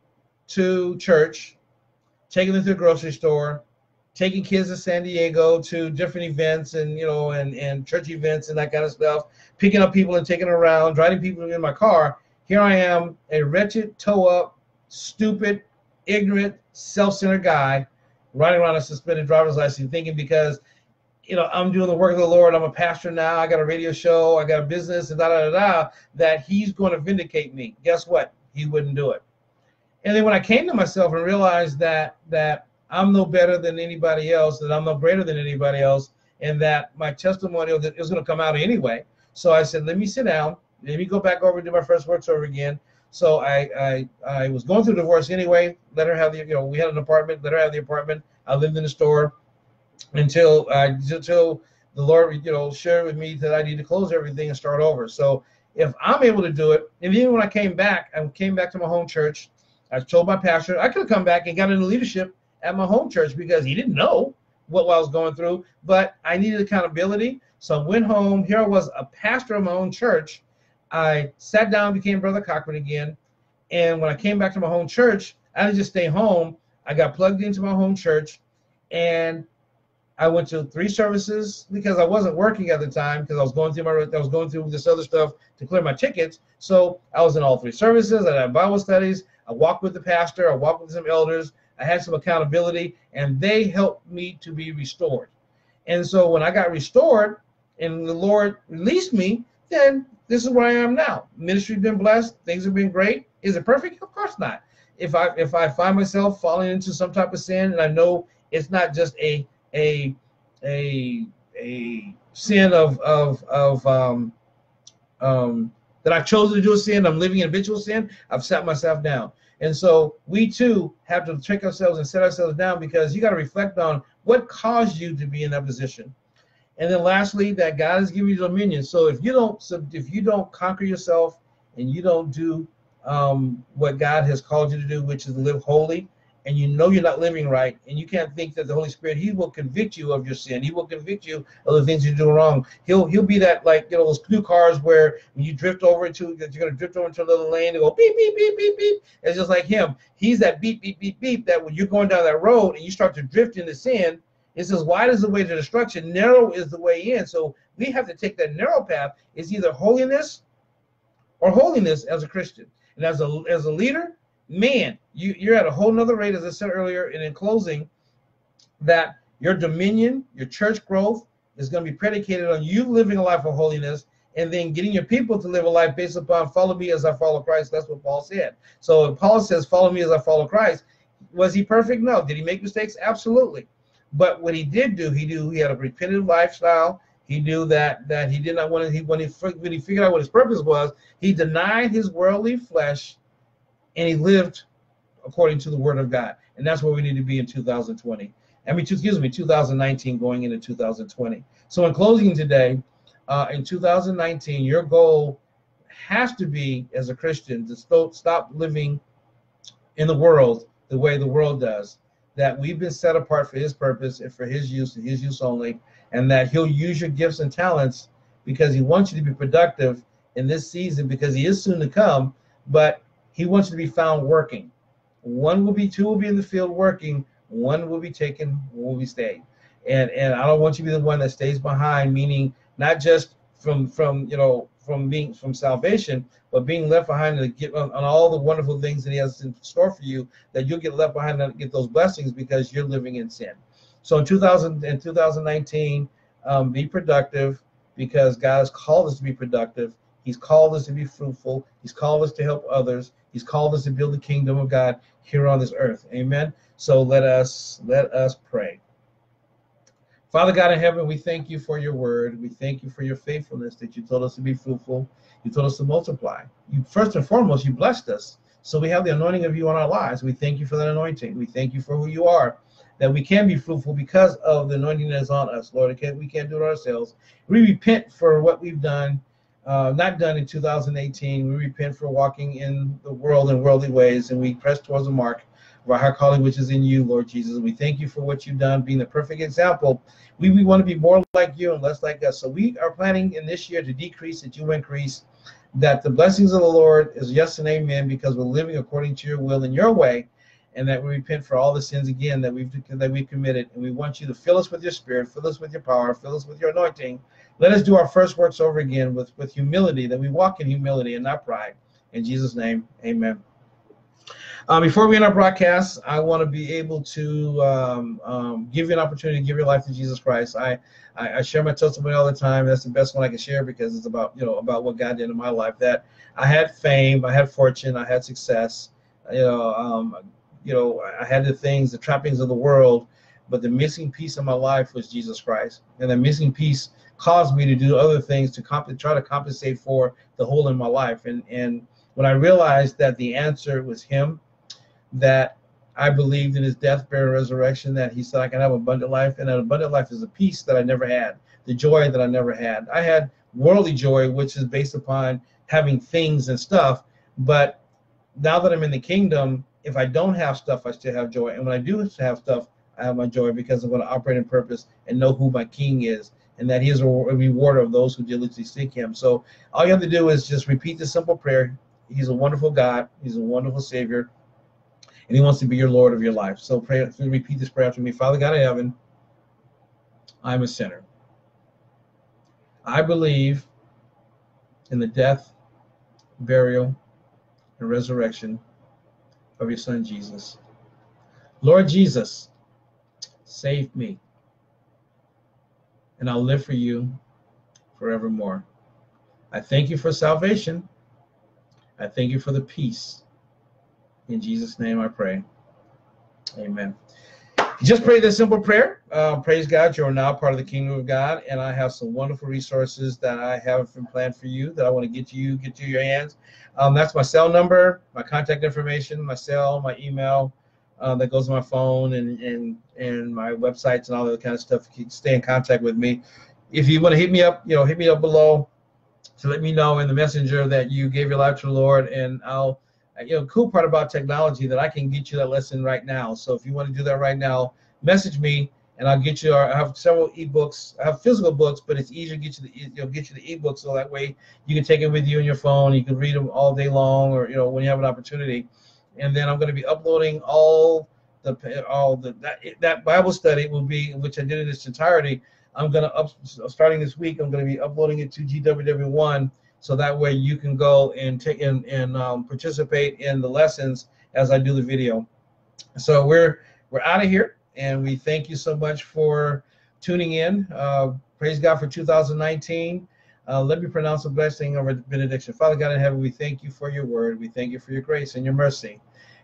to church, taking them to the grocery store, taking kids to San Diego to different events and you know and and church events and that kind of stuff, picking up people and taking around, driving people in my car. Here I am, a wretched, toe up, stupid, ignorant, self-centered guy, riding around a suspended driver's license, thinking because you know I'm doing the work of the Lord, I'm a pastor now, I got a radio show, I got a business, and da da da da, that He's going to vindicate me. Guess what? He wouldn't do it. And then when I came to myself and realized that that I'm no better than anybody else, that I'm no greater than anybody else, and that my testimony is going to come out anyway. So I said, let me sit down, let me go back over and do my first works over again. So I, I I was going through divorce anyway. Let her have the you know we had an apartment. Let her have the apartment. I lived in the store until until the Lord you know shared with me that I need to close everything and start over. So if I'm able to do it, and even when I came back, I came back to my home church. I told my pastor I could have come back and got into leadership at my home church because he didn't know what I was going through, but I needed accountability. So I went home. Here I was, a pastor of my own church. I sat down, became Brother Cochran again. And when I came back to my home church, I didn't just stay home. I got plugged into my home church and I went to three services because I wasn't working at the time because I was going through my I was going through this other stuff to clear my tickets. So I was in all three services. I had Bible studies. I walked with the pastor. I walked with some elders. I had some accountability, and they helped me to be restored. And so when I got restored and the Lord released me, then this is where I am now. Ministry's been blessed, things have been great. Is it perfect? Of course not. If I if I find myself falling into some type of sin and I know it's not just a a a a sin of of of um um that I've chosen to do a sin, I'm living in habitual sin, I've sat myself down. And so we too have to check ourselves and set ourselves down because you got to reflect on what caused you to be in that position. And then lastly, that God has given you dominion. So if you don't, if you don't conquer yourself and you don't do um, what God has called you to do, which is live holy, and you know you're not living right, and you can't think that the Holy Spirit, He will convict you of your sin. He will convict you of the things you do wrong. He'll He'll be that like you know those new cars where when you drift over into that you're gonna drift over into a little lane and go beep beep beep beep beep. It's just like Him. He's that beep beep beep beep that when you're going down that road and you start to drift into sin, it says wide is the way to destruction, narrow is the way in. So we have to take that narrow path. It's either holiness or holiness as a Christian. And as a as a leader, man, you, you're at a whole nother rate, as I said earlier, and in closing, that your dominion, your church growth is going to be predicated on you living a life of holiness and then getting your people to live a life based upon follow me as I follow Christ. That's what Paul said. So Paul says, follow me as I follow Christ. Was he perfect? No. Did he make mistakes? Absolutely. But what he did do, he knew he had a repentant lifestyle. He knew that that he did not want to. He when he when he figured out what his purpose was, he denied his worldly flesh and he lived according to the word of God. And that's where we need to be in 2020. I mean, excuse me, 2019 going into 2020. So in closing today, uh, in 2019, your goal has to be as a Christian to st- stop living in the world the way the world does. That we've been set apart for His purpose and for His use and His use only, and that He'll use your gifts and talents because He wants you to be productive in this season because He is soon to come. But he wants to be found working. One will be, two will be in the field working. One will be taken, one will be staying. And and I don't want you to be the one that stays behind, meaning not just from from you know from being from salvation, but being left behind to get on, on, all the wonderful things that He has in store for you. That you'll get left behind and get those blessings because you're living in sin. So in 2000 in 2019, um, be productive because God has called us to be productive. He's called us to be fruitful. He's called us to help others. He's called us to build the kingdom of God here on this earth. Amen. So let us let us pray. Father God in heaven, we thank you for your word. We thank you for your faithfulness that you told us to be fruitful. You told us to multiply. You first and foremost, you blessed us. So we have the anointing of you on our lives. We thank you for that anointing. We thank you for who you are, that we can be fruitful because of the anointing that is on us, Lord. We can't do it ourselves. We repent for what we've done, uh, not done in 2018. We repent for walking in the world in worldly ways, and we press towards the mark of our high calling, which is in you, Lord Jesus. We thank you for what you've done, being the perfect example. We, we want to be more like you and less like us. So we are planning in this year to decrease that you increase that the blessings of the Lord is yes and amen because we're living according to your will and your way, and that we repent for all the sins again that we've that we've committed. And we want you to fill us with your spirit, fill us with your power, fill us with your anointing. Let us do our first works over again with, with humility, that we walk in humility and not pride. In Jesus' name, amen. Uh, before we end our broadcast, I want to be able to um, um, give you an opportunity to give your life to Jesus Christ. I, I, I, share my testimony all the time. That's the best one I can share because it's about you know about what God did in my life. That I had fame, I had fortune, I had success. You know, um, you know, I had the things, the trappings of the world, but the missing piece of my life was Jesus Christ, and the missing piece caused me to do other things to comp- try to compensate for the hole in my life. And and when I realized that the answer was Him that I believed in his death, burial, resurrection, that he said I can have abundant life, and that abundant life is a peace that I never had, the joy that I never had. I had worldly joy, which is based upon having things and stuff, but now that I'm in the kingdom, if I don't have stuff, I still have joy. And when I do have stuff, I have my joy because I'm going to operate in purpose and know who my king is and that he is a rewarder of those who diligently seek him. So all you have to do is just repeat this simple prayer. He's a wonderful God. He's a wonderful Savior and He wants to be your Lord of your life. So pray, repeat this prayer after me. Father God of heaven, I'm a sinner. I believe in the death, burial, and resurrection of your Son Jesus. Lord Jesus, save me, and I'll live for you forevermore. I thank you for salvation. I thank you for the peace in Jesus' name I pray. Amen. Just pray this simple prayer. Uh, praise God, you're now part of the kingdom of God, and I have some wonderful resources that I have planned for you that I want to get to you, get to your hands. Um, that's my cell number, my contact information, my cell, my email. Uh, that goes on my phone and, and and my websites and all that kind of stuff. Stay in contact with me. If you want to hit me up, you know, hit me up below to let me know in the messenger that you gave your life to the Lord, and I'll you know, cool part about technology that I can get you that lesson right now. So if you want to do that right now, message me and I'll get you. I have several ebooks. I have physical books, but it's easier to get you the you know get you the ebooks so that way you can take it with you on your phone. You can read them all day long, or you know when you have an opportunity. And then I'm going to be uploading all the all the that, that Bible study will be which I did in its entirety. I'm going to up starting this week. I'm going to be uploading it to GWW1 so that way you can go and take and, and um, participate in the lessons as I do the video. So we're we're out of here, and we thank you so much for tuning in. Uh, praise God for 2019. Uh, let me pronounce a blessing over benediction. Father God in heaven, we thank you for your word. We thank you for your grace and your mercy.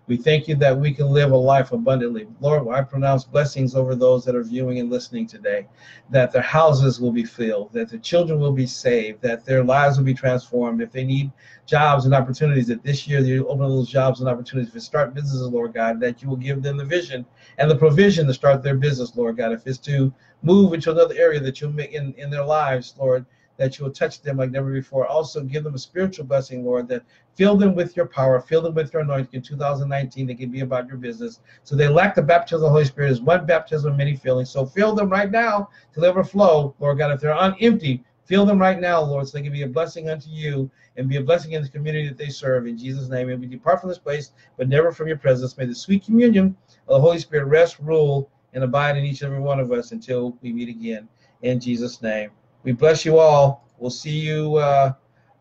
We thank you that we can live a life abundantly. Lord, I pronounce blessings over those that are viewing and listening today, that their houses will be filled, that their children will be saved, that their lives will be transformed. If they need jobs and opportunities, that this year you open those jobs and opportunities If to start businesses, Lord God, that you will give them the vision and the provision to start their business, Lord God. If it's to move into another area that you'll make in, in their lives, Lord, that you will touch them like never before. Also, give them a spiritual blessing, Lord, that fill them with your power, fill them with your anointing in 2019. They can be about your business. So they lack the baptism of the Holy Spirit is one baptism, many feelings. So fill them right now to overflow, Lord God. If they're on empty, fill them right now, Lord, so they can be a blessing unto you and be a blessing in the community that they serve. In Jesus' name, and we depart from this place, but never from your presence. May the sweet communion of the Holy Spirit rest, rule, and abide in each and every one of us until we meet again. In Jesus' name. We bless you all. We'll see you uh,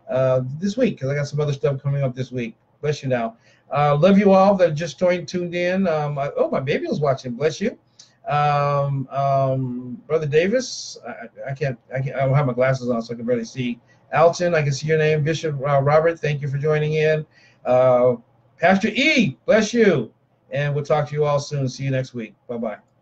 uh, this week because I got some other stuff coming up this week. Bless you now. Uh, love you all that just joined, tuned in. Um, I, oh, my baby was watching. Bless you. Um, um, Brother Davis, I, I, can't, I can't, I don't have my glasses on, so I can barely see. Alton, I can see your name. Bishop uh, Robert, thank you for joining in. Uh, Pastor E, bless you. And we'll talk to you all soon. See you next week. Bye bye.